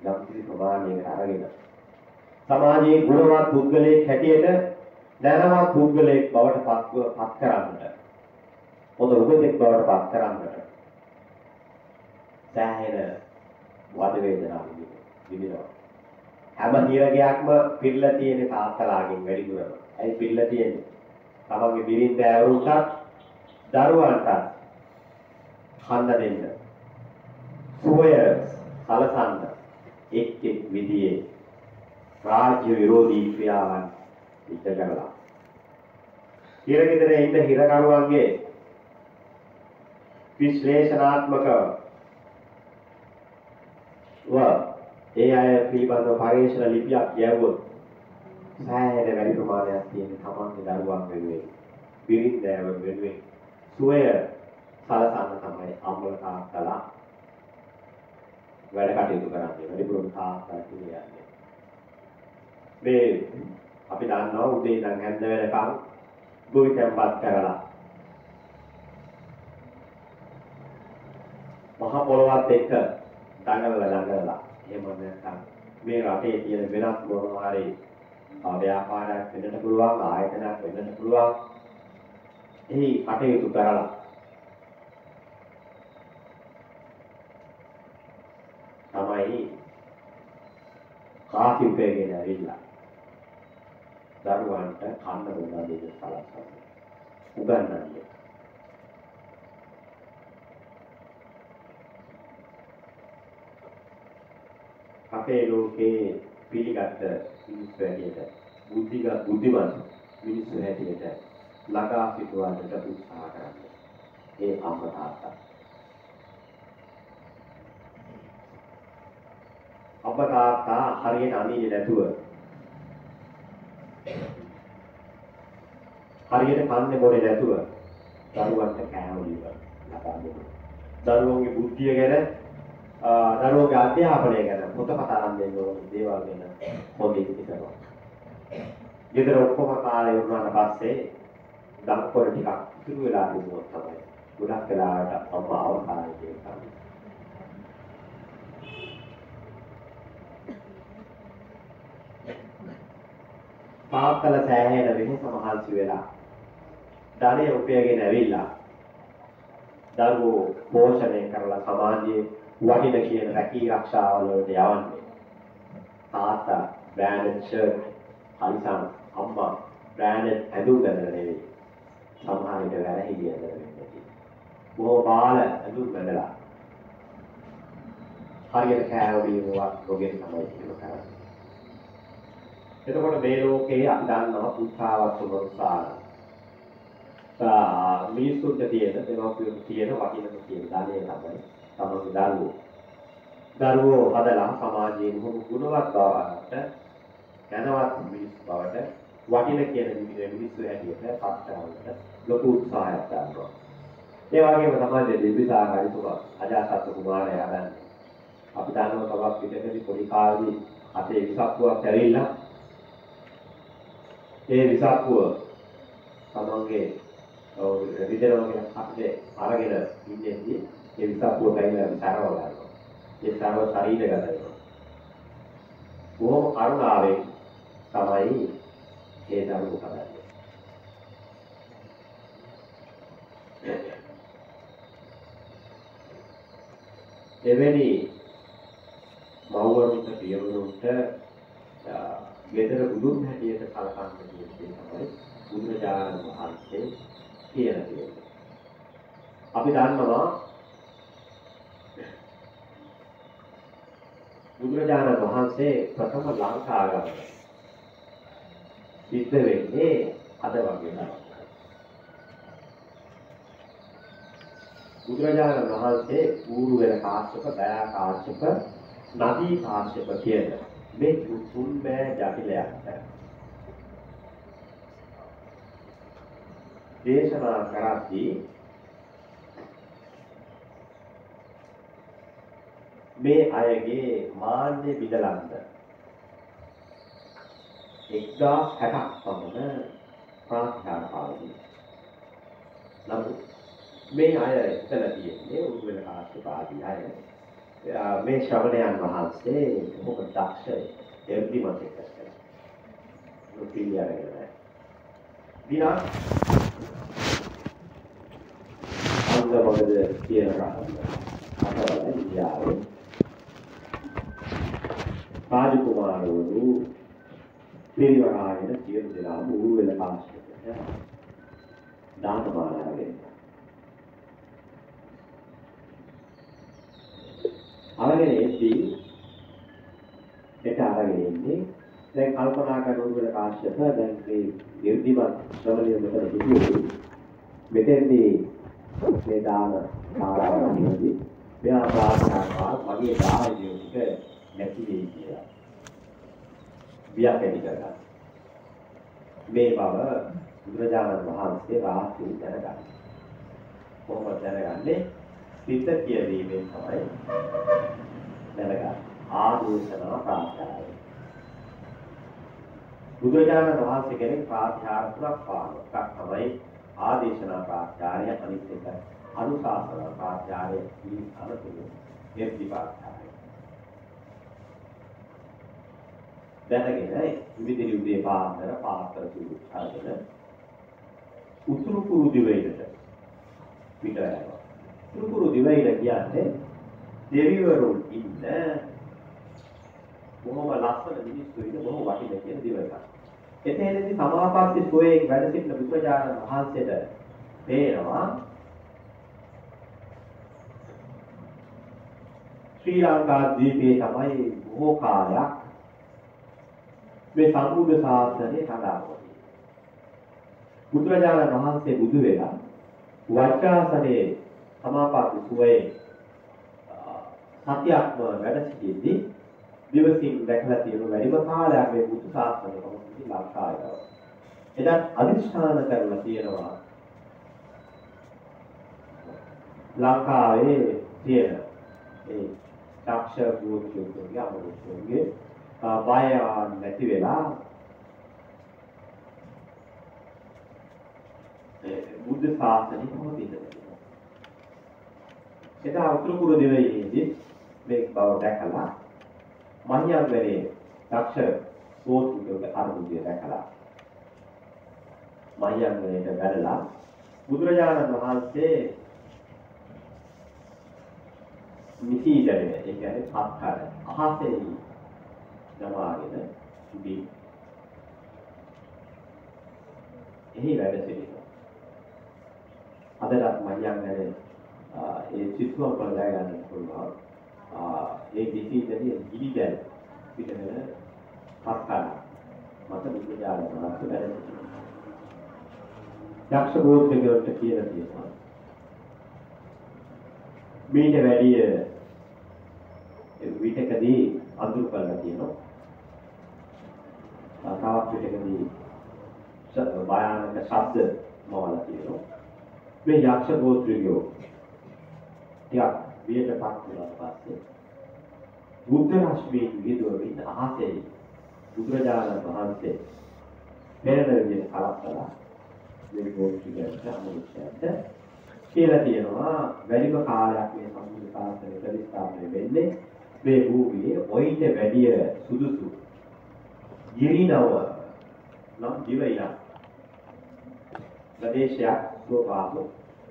යම් කිසි ප්‍රමාණයකට අරගෙන. සමාජයේ ගුණවත් පුද්ගලයෙක් හැටියට දැනවත් පුද්ගලයෙක් බවට පත්ව පත් කරන්නට. හොඳ උපදෙස් බවට පත් කරන්නට. සෑහෙන වද වේදනා විඳිනවා. හැම හිරගයක්ම පිළිලා තියෙන තාත්තලාගෙන් වැඩිපුරම. ඇයි පිළිලා තියෙන්නේ? තමන්ගේ බිරිඳ ඇවරුන්ටත් දරුවන්ටත් කන්න දෙන්න. සුවය සලසන්න. එක් එක් විදියේ රාජ්‍ය විරෝධී ක්‍රියාවන් ඉෂ්ට කරලා. හිරගෙදර ඉන්න හිරකරුවන්ගේ විශ්ලේෂණාත්මක ව ඒ අය පිළිබඳව පරිශන ලිපියක් කියවුවොත් සෑහෙන වැඩි ප්‍රමාණයක් තියෙන තමන්ගේ දරුවන් වෙනුවෙන් බිරිඳෑව වෙනුවෙන් සුවය සලසන්න තමයි අම්මල තාත්තලා වැඩ කටයුතු කරන්නේ වැඩිපුරම තාත්තා කියන්නේ. මේ අපි දන්නවා උදේ ඉඳන් හැන්ද වෙනකන් ගොවි තැම්පත් කරලා. මහ පොළොවත් එක්ක දඟලලා දඟලලා. එහෙම නැත්නම් මේ රටේ තියෙන වෙනත් මොනවා හරි ව්‍යාපාරයක් වෙන්නට පුළුවන් ආයතනයක් වෙන්නට පුළුවන්. එහි කටයුතු කරලා තමයි කාසි උපයගෙන ඇවිල්ලා දරුවන්ට කන්න බොන්න දෙන්න සලස්වන්නේ උගන්වන්නේ. අපේ ලෝකේ පිළිගත් මිනිස්සු හැටියට බුද්ධිගත බුද්ධිමත් මිනිස්සු හැටියට ළඟා සිටවන්නට උත්සාහ කරන්නේ ඒ අම්මා තාත්තා. අම්මා තාත්තා හරියට අනින්නේ නැතුව හරියට කන්නේ බොනේ නැතුව දරුවන්ට කෑම දීලා ලබා දෙනවා. දරුවන්ගේ බුද්ධිය ගැන දරුවන්ගේ අධ්‍යාපනය ගැන පොතපත අරන් දෙන්න ඕන දේවල් ගැන හොඳින් හිතනවා. ගෙදර ඔක්කොම කාලේ වුණාට පස්සේ දක්කොර ටිකක් ඉතුරු වෙලා තිබුණොත් තමයි ගොඩක් වෙලාවට අම්මා අවකාශය දෙන්නේ. තාත්තල සෑහෙන වෙහෙස මහන්සි වෙලා. ධනය උපයගෙන ඇවිල්ලා දරුවෝ පෝෂණය කරලා සමාජයේ වටින කියන රැකී ආරක්ෂාවල වලට යවන්නේ. තාත්තා බ්‍රෑන්ඩඩ් ෂර්ට් අනිසම් අම්මා බ්‍රෑන්ඩඩ් ඇඳුම් බඳලා නෙවෙයි. සමහර විට වැරහිලි ඇඳලා වෙන්නේ බොහෝ බාල ඇඳුම් බඳලා හරියට කෑවීමවත් රෝගෙන් තමයි ඒක කරන්නේ. එතකොට මේ ලෝකේ අපි දන්නවා පුත්‍රාවත් සුබසාර. තා මිනිසුන්ට තියෙන දෙමව්පියන්ට තියෙන වටිනම තියෙන ධනය තමයි තමන්ගේ දරුවෝ. දරුවෝ හදලා සමාජයේ බොහොම ගුණවත් බවට දැනවත් මිනිස් බවට වටින කියන මිනිස්සු හැටියට පත් කරගන්නට ලොකු උත්සාහයක් ගන්නවා. ඒ වගේම තමයි දෙවිසාර රජතුමා අජාසත් කුමාරයා හදන්නේ. අපි දන්නවා තවත් පිටකදී පොඩි කාලේ අතේ විසක්කුවක් ඇවිල්ලා ඒ විසක්කුව තමන්ගේ රිදෙනවගෙන අපිට අරගෙන ඉන්නේදී ඒ විසක්කුව කයිලා විසරව ගන්නවා. ඒ සර්ව ශරීරගත වෙනවා. බොහොම කරුණාවෙන් තමයි ඒ දරුවෝ කරන්නේ. එවැනි මව්වරුන්ට පියවරුන්ට ගෙදර බුදුන් හැටියට කලකන්න කියන තමයි බුදුරජාණන් වහන්සේ කියලා තියෙන්නේ. අපි දන්නවා බුදුරජාණන් වහන්සේ ප්‍රථම ලංකාගමන සිද්ධ වෙන්නේ අද වගේ තමයි. බුදුරජාණන් වහන්සේ ඌරු වෙන කාශ්‍යප, දයා කාශ්‍යප, නදී කාශ්‍යප කියන මේ තුන් බෑ ජටිලයක්. දේශනා කරද්දී මේ අයගේ මාන්නේ බිඳලන්න 1060ක් පමණ ප්‍රාර්ථනා පාවදී. නමුත් මේ අය ඉතලා තියෙන්නේ උරුවෙල කාශ්‍යප ආදී අය. මේ ශ්‍රවණයන් වහන්සේ බොහොම දක්ෂ එර්දිමත් එක්ක. රුපියල් දිනා අංග මොකද කියලා අහවල ඉන්දියාවේ රාජකුමාරවරු පිරිවරාගෙන සියලු දෙනාම ඌ වෙල කාශ්‍යපයට දානමාලාවෙන් අරගෙන එද්දී ඒක අරගෙන ඉන්නේ දැන් කල්පනා කරන උගල කාශ්‍යප දැන් මේ 이르දිමත් ශ්‍රමණය මෙතන හිටියේ මෙතෙන්දී මේ දාන කාරණාවේදී මෙයා ප්‍රාර්ථනා කරා මගේ දායකයෝ ටික නැති වෙයි කියලා. ව්‍යාපැටි කරගන්න. මේ බව බුදුරජාණන් වහන්සේ රාත්‍රී දැනගන්න. කොහොමද දැනගන්නේ? සිත කියවීමෙන් තමයි දැනගන්නේ. ආදේශනා ප්‍රාර්ථනාවයි. බුදුරජාණන් වහන්සේ කෙනෙක් ප්‍රාත්‍යාර තුනක් පානවා. එකක් තමයි ආදේශනා ප්‍රාත්‍යාරය අනිත් එක අනුශාසනා ප්‍රාත්‍යාරය ඊ අනතුරු එප්පි ප්‍රාත්‍යාරය. දැනගෙන විවිධ උදේ පාන්දර පාතර සුළු අරගෙන උතුරු කුරු දිවයිනට පිට යනවා. උතුරු කුරු දිවයින කියන්නේ දෙවිවරුන් ඉන්න බොහොම ලස්සන මිනිස්සු ඉන්න බොහොම වටින කියන දිවයිනක්. එතනදී සමාපatti සෝයේ වැඩ සිටින බුදුරජාණන් වහන්සේට පේනවා ශ්‍රී ලංකා දීපේ තමයි බොහෝ කාලයක් මේ සම්බුද්ධ ශාසනය හදාගන්නේ. බුදුරජාණන් වහන්සේ බුදු වෙලා වජ්‍රාසනයේ සමාපatti සෝයේ සත්‍යක්ම වැඩ සිටිද්දී දිවසින් දැකලා තියෙන වැඩිම කාලයක් මේ බුදු ශාසනය කොහොමද ලංකාවේ. එදත් අදිෂ්ඨාන කරලා තියෙනවා ලංකාවේ තියෙන ඒ දක්ෂ ගෝත්‍රිකයන්ගේ අමරුෂ්‍යන්ගේ බය නැති වෙලා බුද්ධ ශාසනය කොහොමද ඉඳලා එදා උතුරු කුරු දෙවියන්දී මේ බව දැකලා මහියන්වරේ දක්ෂ ගෝත්‍රිකයන්ගේ අනුභවය දැකලා මහියන්වරේට වැඩලා බුදුරජාණන් වහන්සේ නිසීදරේ ඒ කියන්නේ පත්කර අහසේ නමාගෙන ඉදී එහි වැඩ සිටිනවා. අදටත් මහියන්වරේ ඒ සිතුවම් බලලා ගන්න පුළුවන් ඒ නිසීදරේ ගිලිදැල් පිටවෙන පත්කර මත බුදුරජාණන් වහන්සේ වැඩ සිටිනවා යක්ෂ ගෝත්‍රිකයන්ට කියලා තියෙනවා මීට වැඩිය විටකදී අඳුර කරලා තියෙනවා. තවත් විටකදී භයානක ශබ්ද මවලා තියෙනවා. මේ යක්ෂ ගෝත්‍රිකයෝ ටිකක් වියටපත් වුණාට පස්සේ බුද්ධ රශ්මියේ විදුවමින් අහසේ බුදුරජාණන් වහන්සේ පෙරණ විදිහට කලක්කලා මේ ගෝත්‍රිකයන්ට අනුශයන්ට කියලා තියෙනවා. වැඩිම කාලයක් මේ සම්මුති ශාස්ත්‍රය ප්‍රතිස්ථාපනය වෙන්නේ මේ භූමියේ ඔයිට වැඩිය සුදුසු ගිරිනව නම් දිවයින ප්‍රදේශයක් සුවපහසු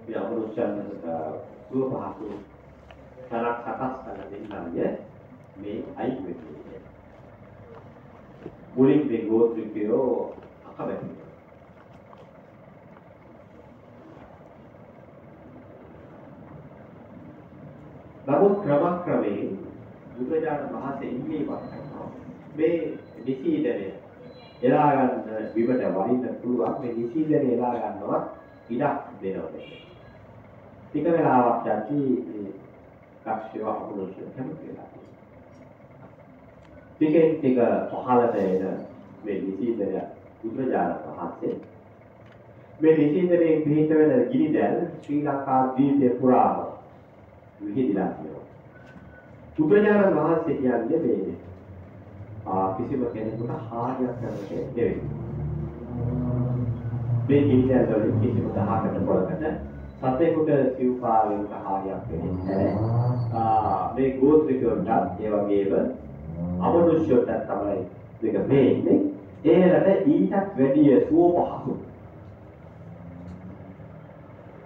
මේ අමනුෂ්‍යයන් සුවපහසු තරක් සකස් කරලා දෙන්නන්නේ මේ අයිති වෙන්නේ. මුලින් මේ ගෝත්‍රිකයෝ අකමැති. නමුත් ක්‍රමක්‍රමයෙන් බුදුරජාණන් වහන්සේ ඉල්ලීමක් කරනවා මේ නිසීදනය එලා ගන්න විවට වරින්න පුළුවන්. මේ නිසීදනය එලා ගන්නවා ඉඩක් දෙනවා. ටික වෙලාවක් යද්දී මේ ලක්ෂ්‍යව අකුරුෂ්‍ය කැමති වෙලා ටිකෙන් ටික පහළට එන මේ නිසීදනය බුදුරජාණන් වහන්සේ. මේ නිසින්දරේ පිහිට වෙන ගිනි දැල් ශ්‍රී ලංකා ද්වීපය පුරාම විහිදලා තියෙනවා. බුදුරජාණන් වහන්සේ කියන්නේ මේ ආ කිසිම කෙනෙකුට හානියක් කරන්න දෙන්නේ මේ ගිනි දැල් වලින් කිසිම දහකට පොරකට සතෙකුට සිව්පාවෙන්ට හානියක් වෙන්නේ නැහැ. මේ ගෝත්‍රිකයන්ට ඒ වගේම අමනුෂ්‍යයට තමයි මේක වෙන්නේ. ඒකට ඊටත් වැඩිය සුව පහසු.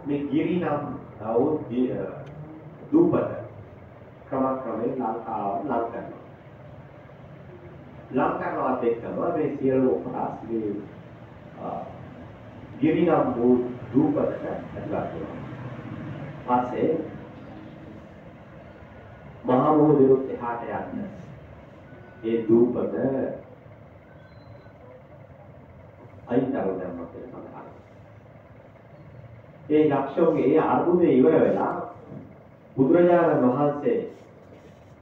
මේ ගිරි නම් තව දූපත ක්‍රමක්‍රමයෙන් ලංකාව ලං කරනවා. ලං කරනවත් එක්කම මේ සියලු කොටස් මේ ගිරි නම් දූපතට ඇතුළත්. පස්සේ මහා මොහොතේ එහාට යන්න. ඒ දූපත අයින් කරලා දැම්මා කියලා සඳහන්. ඒ යක්ෂෝගේ ඒ අර්බුදය ඉවර වෙලා බුදුරජාණන් වහන්සේ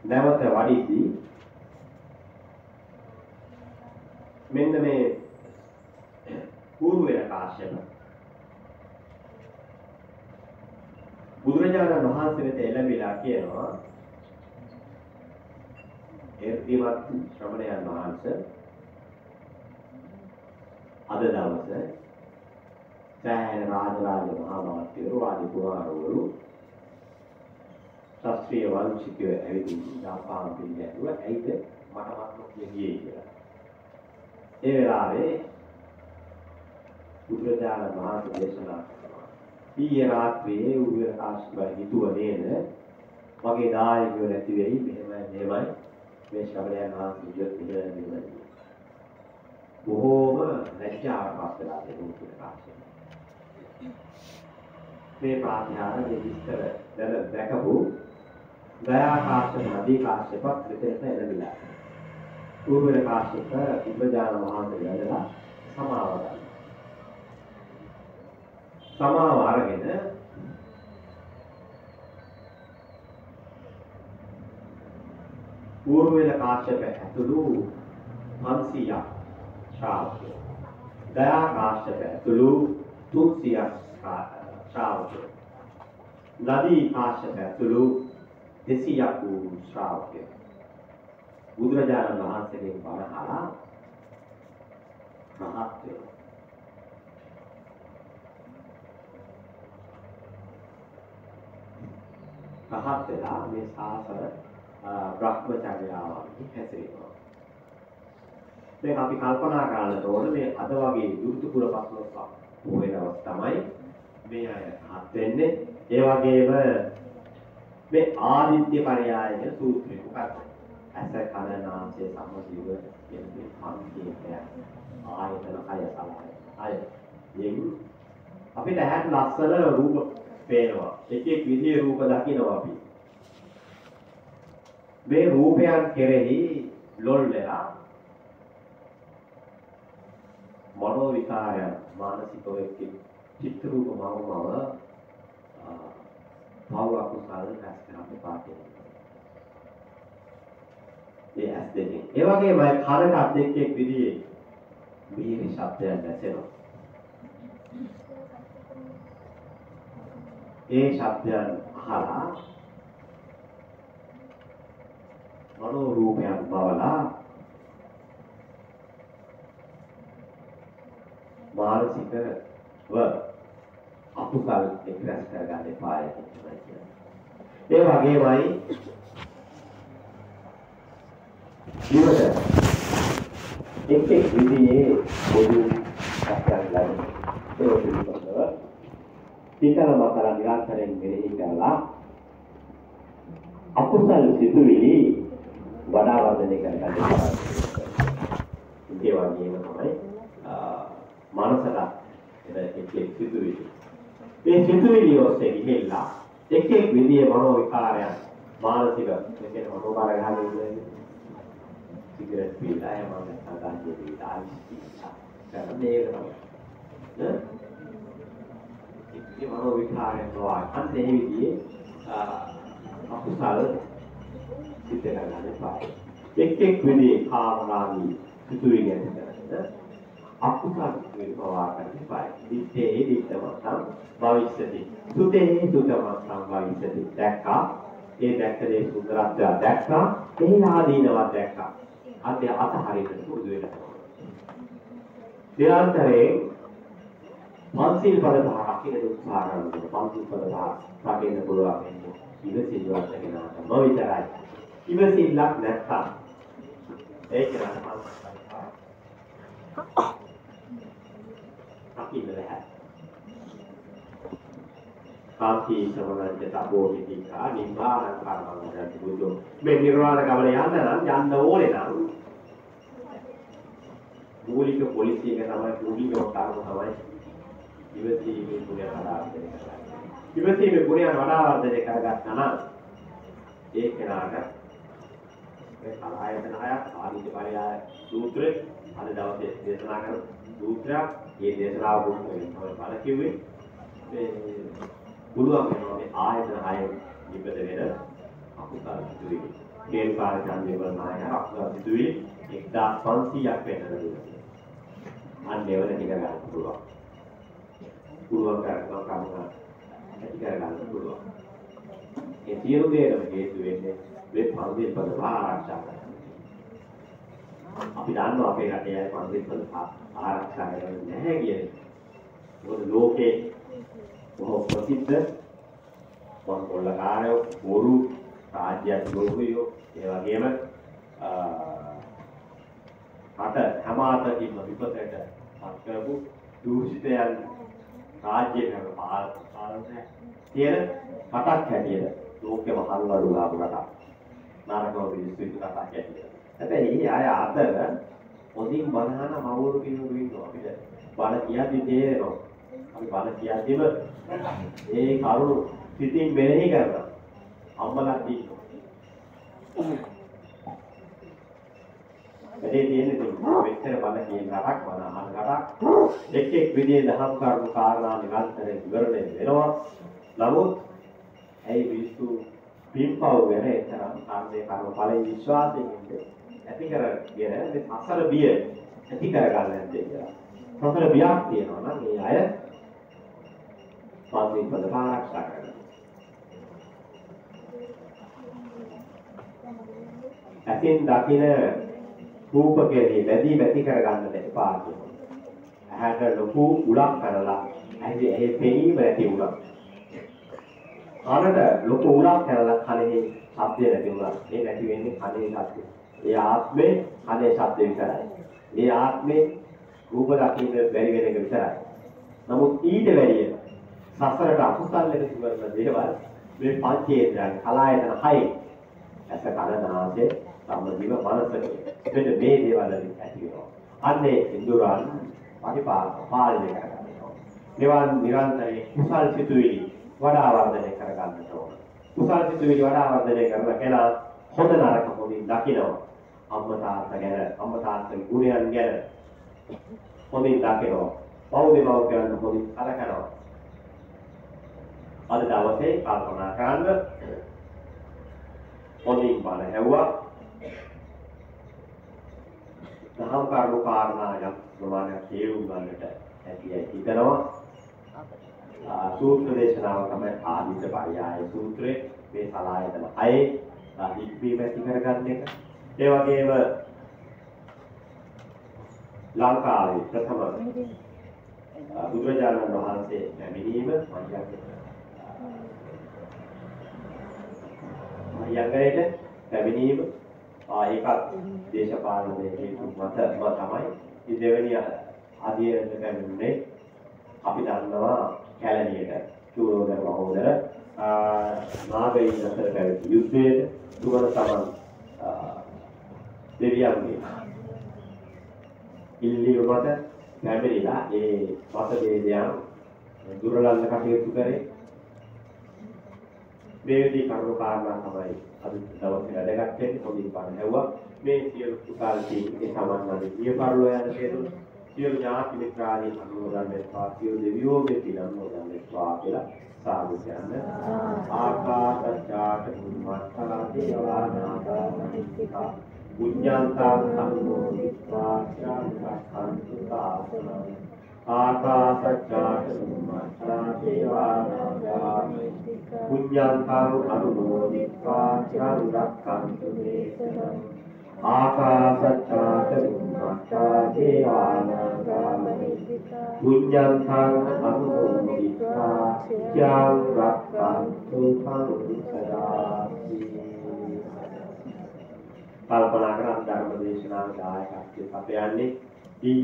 නැවත වඩිද්දී මෙන්න මේ පූර්වය කාශ්‍යප බුදුරජාණන් වහන්සේ වෙත එළඹිලා කියනවා එර්තිමත් ශ්‍රමණයන් වහන්සේ අද දවසේ සෑහෙන රාජරාජ මහා මාත්‍යවරු ආදී පුරාණවරු ශාස්ත්‍රීය වංශිකයෝ ඇවිදින් දාපාම් පිළිගැහුවා ඇයිද මට මතක ගියේ කියලා. ඒ වෙලාවේ බුදුරජාණන් වහන්සේ දේශනා කරනවා. ඊයේ රාත්‍රියේ උදේ ආශ්‍රය හිතුව නේද? මගේ දායකයෝ නැති වෙයි මෙහෙමයි මෙහෙමයි මේ ශ්‍රවණයන් වහන්සේ විදියට මෙහෙම බොහෝම ලැජ්ජාවට පත් වෙලා තිබුණු ප්‍රකාශය. මේ ප්‍රාඥාන මේ විස්තර දැන දැකපු දයා කාශ්‍යප නදී කාශ්‍යපත් විතරට එළඹිලා. ඌබර කාශ්‍යප බුදුජාන වහන්සේ වැඩලා සමාව ගන්න. සමාව අරගෙන පූර්වෙල කාශ්‍යප ඇතුළු 500ක් ශ්‍රාවකයෝ. දයා කාශ්‍යප ඇතුළු 300ක් ශ්‍රාවකයෝ. නදී කාශ්‍යප ඇතුළු 200ක් වූ ශ්‍රාවකයෝ. බුදුරජාණන් වහන්සේගෙන් බණ අහලා රහත් වෙනවා. රහත් වෙලා මේ සාසර බ්‍රහ්මචර්යාවන්හි හැසිරෙනවා. දැන් අපි කල්පනා කරන්න ඕන මේ අද වගේ දුර්තු කුල පස්ලොස්වක් පොයේ දවස් තමයි මේ අය හත් වෙන්නේ. ඒ වගේම මේ ආදිත්‍ය පරයායන සූත්‍රය මොකක්ද? ඇස කන නාසය සම්මතිව කියන්නේ පංචේතය ආයතන කය සලයි. අය යෙන් අපිට ඇහැට ලස්සන රූප පේනවා. එක එක විදිහේ රූප දකිනවා අපි. මේ රූපයන් කෙරෙහි ලොල් වෙලා මනෝ විකාරයන් මානසිකව එක්ක චිත්ත රූප මවමව භව අකුසල රැස් කරන්න පාටේ. ඒ ඇස් දෙකෙන්. ඒ වගේමයි කනට අත් එක්ක එක් විදිහේ මිහිරි ශබ්දයන් දැසෙනවා. ඒ ශබ්දයන් අහලා මනෝ රූපයන් බවලා මානසිකව අකුසල් එක්රැස් කරගන්න එපා කියලා කියනවා. ඒ වගේමයි ජීවිත එක් එක් විදිහේ පොදු සත්‍යයන් ලැබෙනවා. ඒ පිළිබඳව හිතන මතලා නිරන්තරයෙන් මෙනෙහි කරලා අකුසල් සිතුවිලි වඩා වර්ධනය කරගන්න පුළුවන්. ඒ වගේම තමයි මනසට එන එක් එක් සිතුවිලි. මේ සිතුවිලි ඔස්සේ ගිහිල්ලා එක් එක් විදිහේ මනෝ විකාරයන් මානසික මේකට මනෝ බාර ගන්න ඉන්නේ. සිගරට් පීලා යම නැත්නම් දීලා ආවිස්තිලා. කරන්නේ ඒක තමයි. නේ? ඉතින් මනෝ විකාරයන් වල අන්නේ විදිහේ අකුසල සිද්ධ කරගන්න එපා. එක් එක් විදිහේ කාමරාගී සිතුවිලි ඇති කරගන්න අකුසල් සිතුවිලි පවා කරන්න එපායි. දිත්තේ දිත්තමත්තම් භවිෂ්‍යති. සුතේ සුතමත්තම් භවිෂ්‍යති. දැක්කා. ඒ දැක්ක දේ සුන්දරත්වය දැක්කා. ඒ ආදීනවත් දැක්කා. අද අතහරින්න පුරුදු වෙන්න නිරන්තරයෙන් පන්සිල් පද පහ රකින්න උත්සාහ කරනකොට පන්සිල් පද පහ රකින්න පුළුවන් වෙන්නේ ඉවසිල්ලක් කෙනාට නොවිතරයි. ඉවසිල්ලක් නැත්තම් ඒක නම් රකින්න බැහැ. කාන්ති සමනන්ත තබෝවිතිකා නිබ්බාන කර්මං බුදු මේ නිර්වාණ ගමන යන්න නම් යන්න ඕනේ නම් මූලික පොලිසිය එක තමයි මූලික කර්ම තමයි ඉවසීමේ ගුණය වඩාවර්ධනය කරගන්න. ඉවසීමේ ගුණය වඩාවර්ධනය කරගත්තා නම් ඒ කෙනාට මේ කලායතන හයක් ආදිත්‍ය පරියාය සූත්‍රය අද දවසේ දේශනා කරන සූත්‍රයක් මේ දේශනාව පුරුදු වෙන තමයි බල කිව්වේ මේ පුළුවන් වෙනවා මේ ආයතන හය නිබද වෙන අකුසල සිදුවීම්. කේල්පාර චන්දේවල නායක අකුසල සිදුවීම් 1500ක් වෙනවා. අන්න ඒවල ටික ගන්න පුළුවන්. පුළුවන් කරනවා කමන ඇති කර ගන්න පුළුවන්. ඒ සියලු දේවල් හේතු වෙන්නේ මේ පන්දිල් පද ආරක්ෂා කරන්න. අපි දන්නවා අපේ රටේ අය පන්දිල් පද ආරක්ෂා කරන්නේ නැහැ කියන්නේ. මොකද ලෝකේ බොහෝ ප්‍රසිද්ධ කොල්ලකාරයෝ බොරු රාජ්‍ය අධිපතියෝ ඒ වගේම රට හැම අතකින්ම විපතට පත් කරපු දූෂිතයන් රාජ්‍ය කරන පාලනය තියෙන රටක් හැටියට ලෝකෙම හල්වඩු ගාපු රටක්. නරකව මිනිස්සු ඉන්න රටක් හැටියට. හැබැයි මේ අය අතර පොදින් බනහන මවුරු කෙනෙකු ඉන්නවා අපිට. බල කියද්දි තේරෙනවා. අපි බල කියද්දිම ඒ කරුණු සිතින් මෙනෙහි කරනවා. අම්මලා ඉන්නවා. වැඩේ තියෙන්නේ මෙච්චර බල කියන රටක් වනාහන රටක් එක් එක් විදිහේ දහම් කරුණු කාරණා නිරන්තරයෙන් විවරණය වෙනවා. නමුත් ඇයි විශ්තු පින්පව් වෙන එතරම් කාර්ය කර්ම ඵලයේ විශ්වාසයෙන් ඇති කරගෙන මේ සසර බිය ඇති කරගන්න නැත්තේ කියලා. සසර බියක් තියෙනවා නම් මේ අය පාපී පද ආරක්ෂා කරනවා. ඇතින් දකින රූපකයේ වැඩි වැඩි කරගන්නට එපා කියනවා. ඇහැට ලොකු උලක් කරලා ඇහි ඇහි පෙනීම නැති උලක්. කනට ලොකු උලක් කරලා කනේ ශබ්දය නැති උලක්. ඒ නැති වෙන්නේ කනේ ශබ්දය. ඒ ආත්මේ කනේ ශබ්දය විතරයි. ඒ ආත්මේ රූප දකින්න බැරි වෙන එක විතරයි. නමුත් ඊට වැඩිය සසරට අකුසල් වෙන සිවරන දේවල් මේ පංචේන්ද්‍රයන් කලායතන හයේ ඇස කන නාසය සම්බන්ධව මනස මෙන්න මේ දේවල් වලින් ඇති වෙනවා. අන්නේ ඉන්ද්‍රයන් පරිපාල පාලනය කරගන්නවා. මේවා නිරන්තරයෙන් කුසල් සිතුවිලි වඩා වර්ධනය කරගන්නට ඕන. කුසල් සිතුවිලි වඩා වර්ධනය කරන කෙනා හොඳ නරක හොඳින් දකිනවා. අම්මා තාත්තා ගැන අම්මා තාත්තගේ ගුණයන් ගැන හොඳින් දකිනවා. බෞද්ධ බෞද්ධයන් හොඳින් කලකනවා. අද දවසේ කල්පනා කරන්න හොඳින් බණ ඇහුවා දහම් කරුණු කාරණා යම් ප්‍රමාණයක් තේරුම් ගන්නට හැකියි හිතනවා. සූත්‍ර දේශනාව තමයි ආදිත පරියාය සූත්‍රයේ මේ සලායතන හයේ හික්මීම ඇති කරගන්න එක. ඒ වගේම ලංකාවේ ප්‍රථම බුදුරජාණන් වහන්සේ පැමිණීම මහියංගරයට පැමිණීම ඒකත් දේශපාලනයේ හේතු මත තමයි ඉතින් දෙවෙනි අධ්‍යයනයට පැමිණුනේ අපි දන්නවා කැලණියට චූරෝදර මහෝදර නාගයින් අතර පැවති යුද්ධයේ තුවර සමන් දෙවියන්ගේ ඉල්ලීම මත පැමිණිලා ඒ මත වේදයන් දුරලන්න කටයුතු කරේ. මේ විදිහේ කරුණු කාරණා තමයි අද දවසේ වැඩගත් වෙන්නේ පොඩි බණ ඇහුවා. මේ සියලු කුසාල කීකේ සමන්නාදී සිය පරලෝ යන හේතු සියලු ඥාති මිත්‍රාදී අනුමෝදන් වෙත්වා සියලු දෙවියෝ මේ පින් අනුමෝදන් වෙත්වා කියලා සාදු කියන්න. ආකාශත්‍යාට මුම්මත්තා දේවානාගා මහිත්‍තිකා පුඤ්ඤන්තං අනුමෝදිत्वा චාරිකන්තු සාසනං ආකාසච්ඡාච බුම්මච්ඡා දේවානාගා පුඤ්ඤාන්තං අනුමෝදිत्वा චිරං රක්ඛන්තු දේශනං ආකාසච්ඡාච බුම්මච්ඡා දේවානාගා පුඤ්ඤාන්තං අනුමෝදිत्वा චිරං රක්ඛන්තු පරිසරාති කල්පනා කරන් ධර්ම දේශනාවේ ආයකත්වය අප යන්නේ දී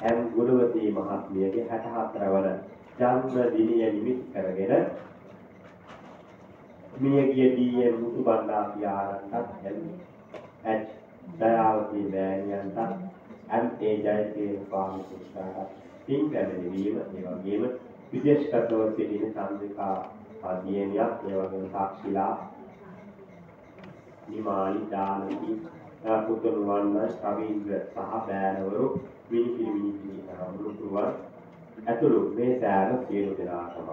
එම් ගුණවතී මහත්මියගේ 64 වන ජන්ම දිනය නිමිති කරගෙන මියගිය දී එම් මුතු බණ්ඩා පියාණන්ටත් එම් එච් දයාවතී මෑණියන්ටත් එම් ඒ ජයතිේ ස්වාමී පුත්‍රයාට පින් පැමිණි වීම ඒ වගේම විදේශගතව සිටින චන්ද්‍රිකා දියණියක් ඒ වගේම සාක්ෂිලා නිමාලි දානති පුතුණුවන් රවීන්ද්‍ර සහ බෑනවරු විනිපිරි විනිපිරි මුළුතුවන් ඇතුළු මේ සෑම සියලු දෙනාටම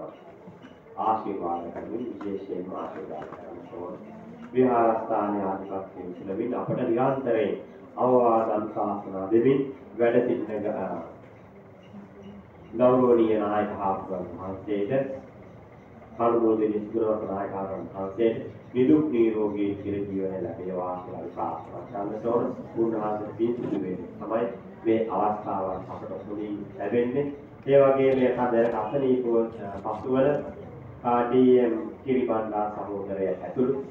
ආශිර්වාද කරමින් විශේෂයෙන්ම ආශිර්වාද කරන්න ඕන. විහාරස්ථානයේ ආධිපත්‍යයෙන් සුලමින් අපට නිරන්තරයෙන් අවවාද අනුශාසනා දෙමින් වැඩ සිටින ගෞරවනීය නායක හාමුදුරුවන් වහන්සේට කනුමෝදනී සුගුණවර්ධන නායක හාමුදුරුවන් වහන්සේට නිදුක් නිරෝගී චිර ජීවනය ලැබේවා කියලා ප්‍රාර්ථනා කරන්න ඕන. උන්වහන්සේ පිසිදු වෙන්නේ තමයි මේ අවස්ථාවන් අපට මුලින් ලැබෙන්නේ. ඒ වගේම මේ කදරට අසනීපව පසුවන ඩීඑම් කිරිබණ්ඩා සහෝදරය ඇතුළු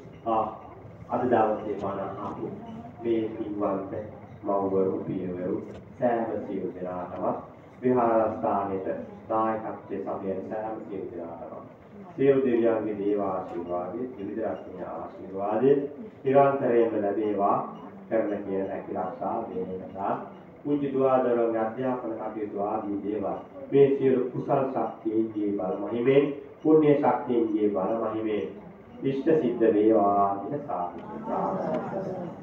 අද දවසේ මන ආපු මේ පින්වන්ත මව්වරු පියවරු සෑම සියලු දෙනාටම විහාරස්ථානයේ නායකත්වයේ සමයන සෑම සියලු දෙනාටම සියලු දෙවියන්ගේ දේව ආශිර්වාදයේ ත්‍රිවිධ රත්නයේ ආශිර්වාදයේ නිරන්තරයෙන්ම ලැබේවා කරන කියන රැකිරක්ෂා වේනකතා පුංචි දුආදරගේ අධ්‍යාපන කටයුතු ආදී දේවල් මේ සියලු කුසල් ශක්තියේදී බල මහිමෙන් පුණ්‍ය ශක්තියේදී බල මහිමෙන් ඉෂ්ට සිද්ධ වේවා කියන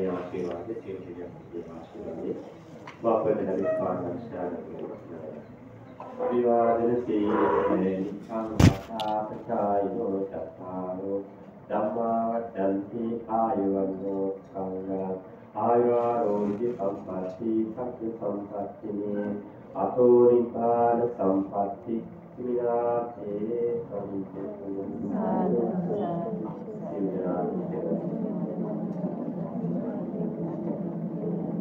සාදු ප්‍රාර්ථනා සුදරත්නයේ ආශිර්වාද සියලු දෙවියන්ගේ ආශිර්වාදය වාපද ලැබෙත්වාගන්සාර අභිවාදන සීලේ සංඝාසාපචායෝ චත්තාරෝ ධම්මාවද්දන්ති ආයුවන්නෝ සංඝා ආයුරෝග්‍ය සම්පatti සක්ඛ සම්පත්තිනේ අතෝ නිපාන සම්පatti විනාතේ සම්පත්ති වන どうも。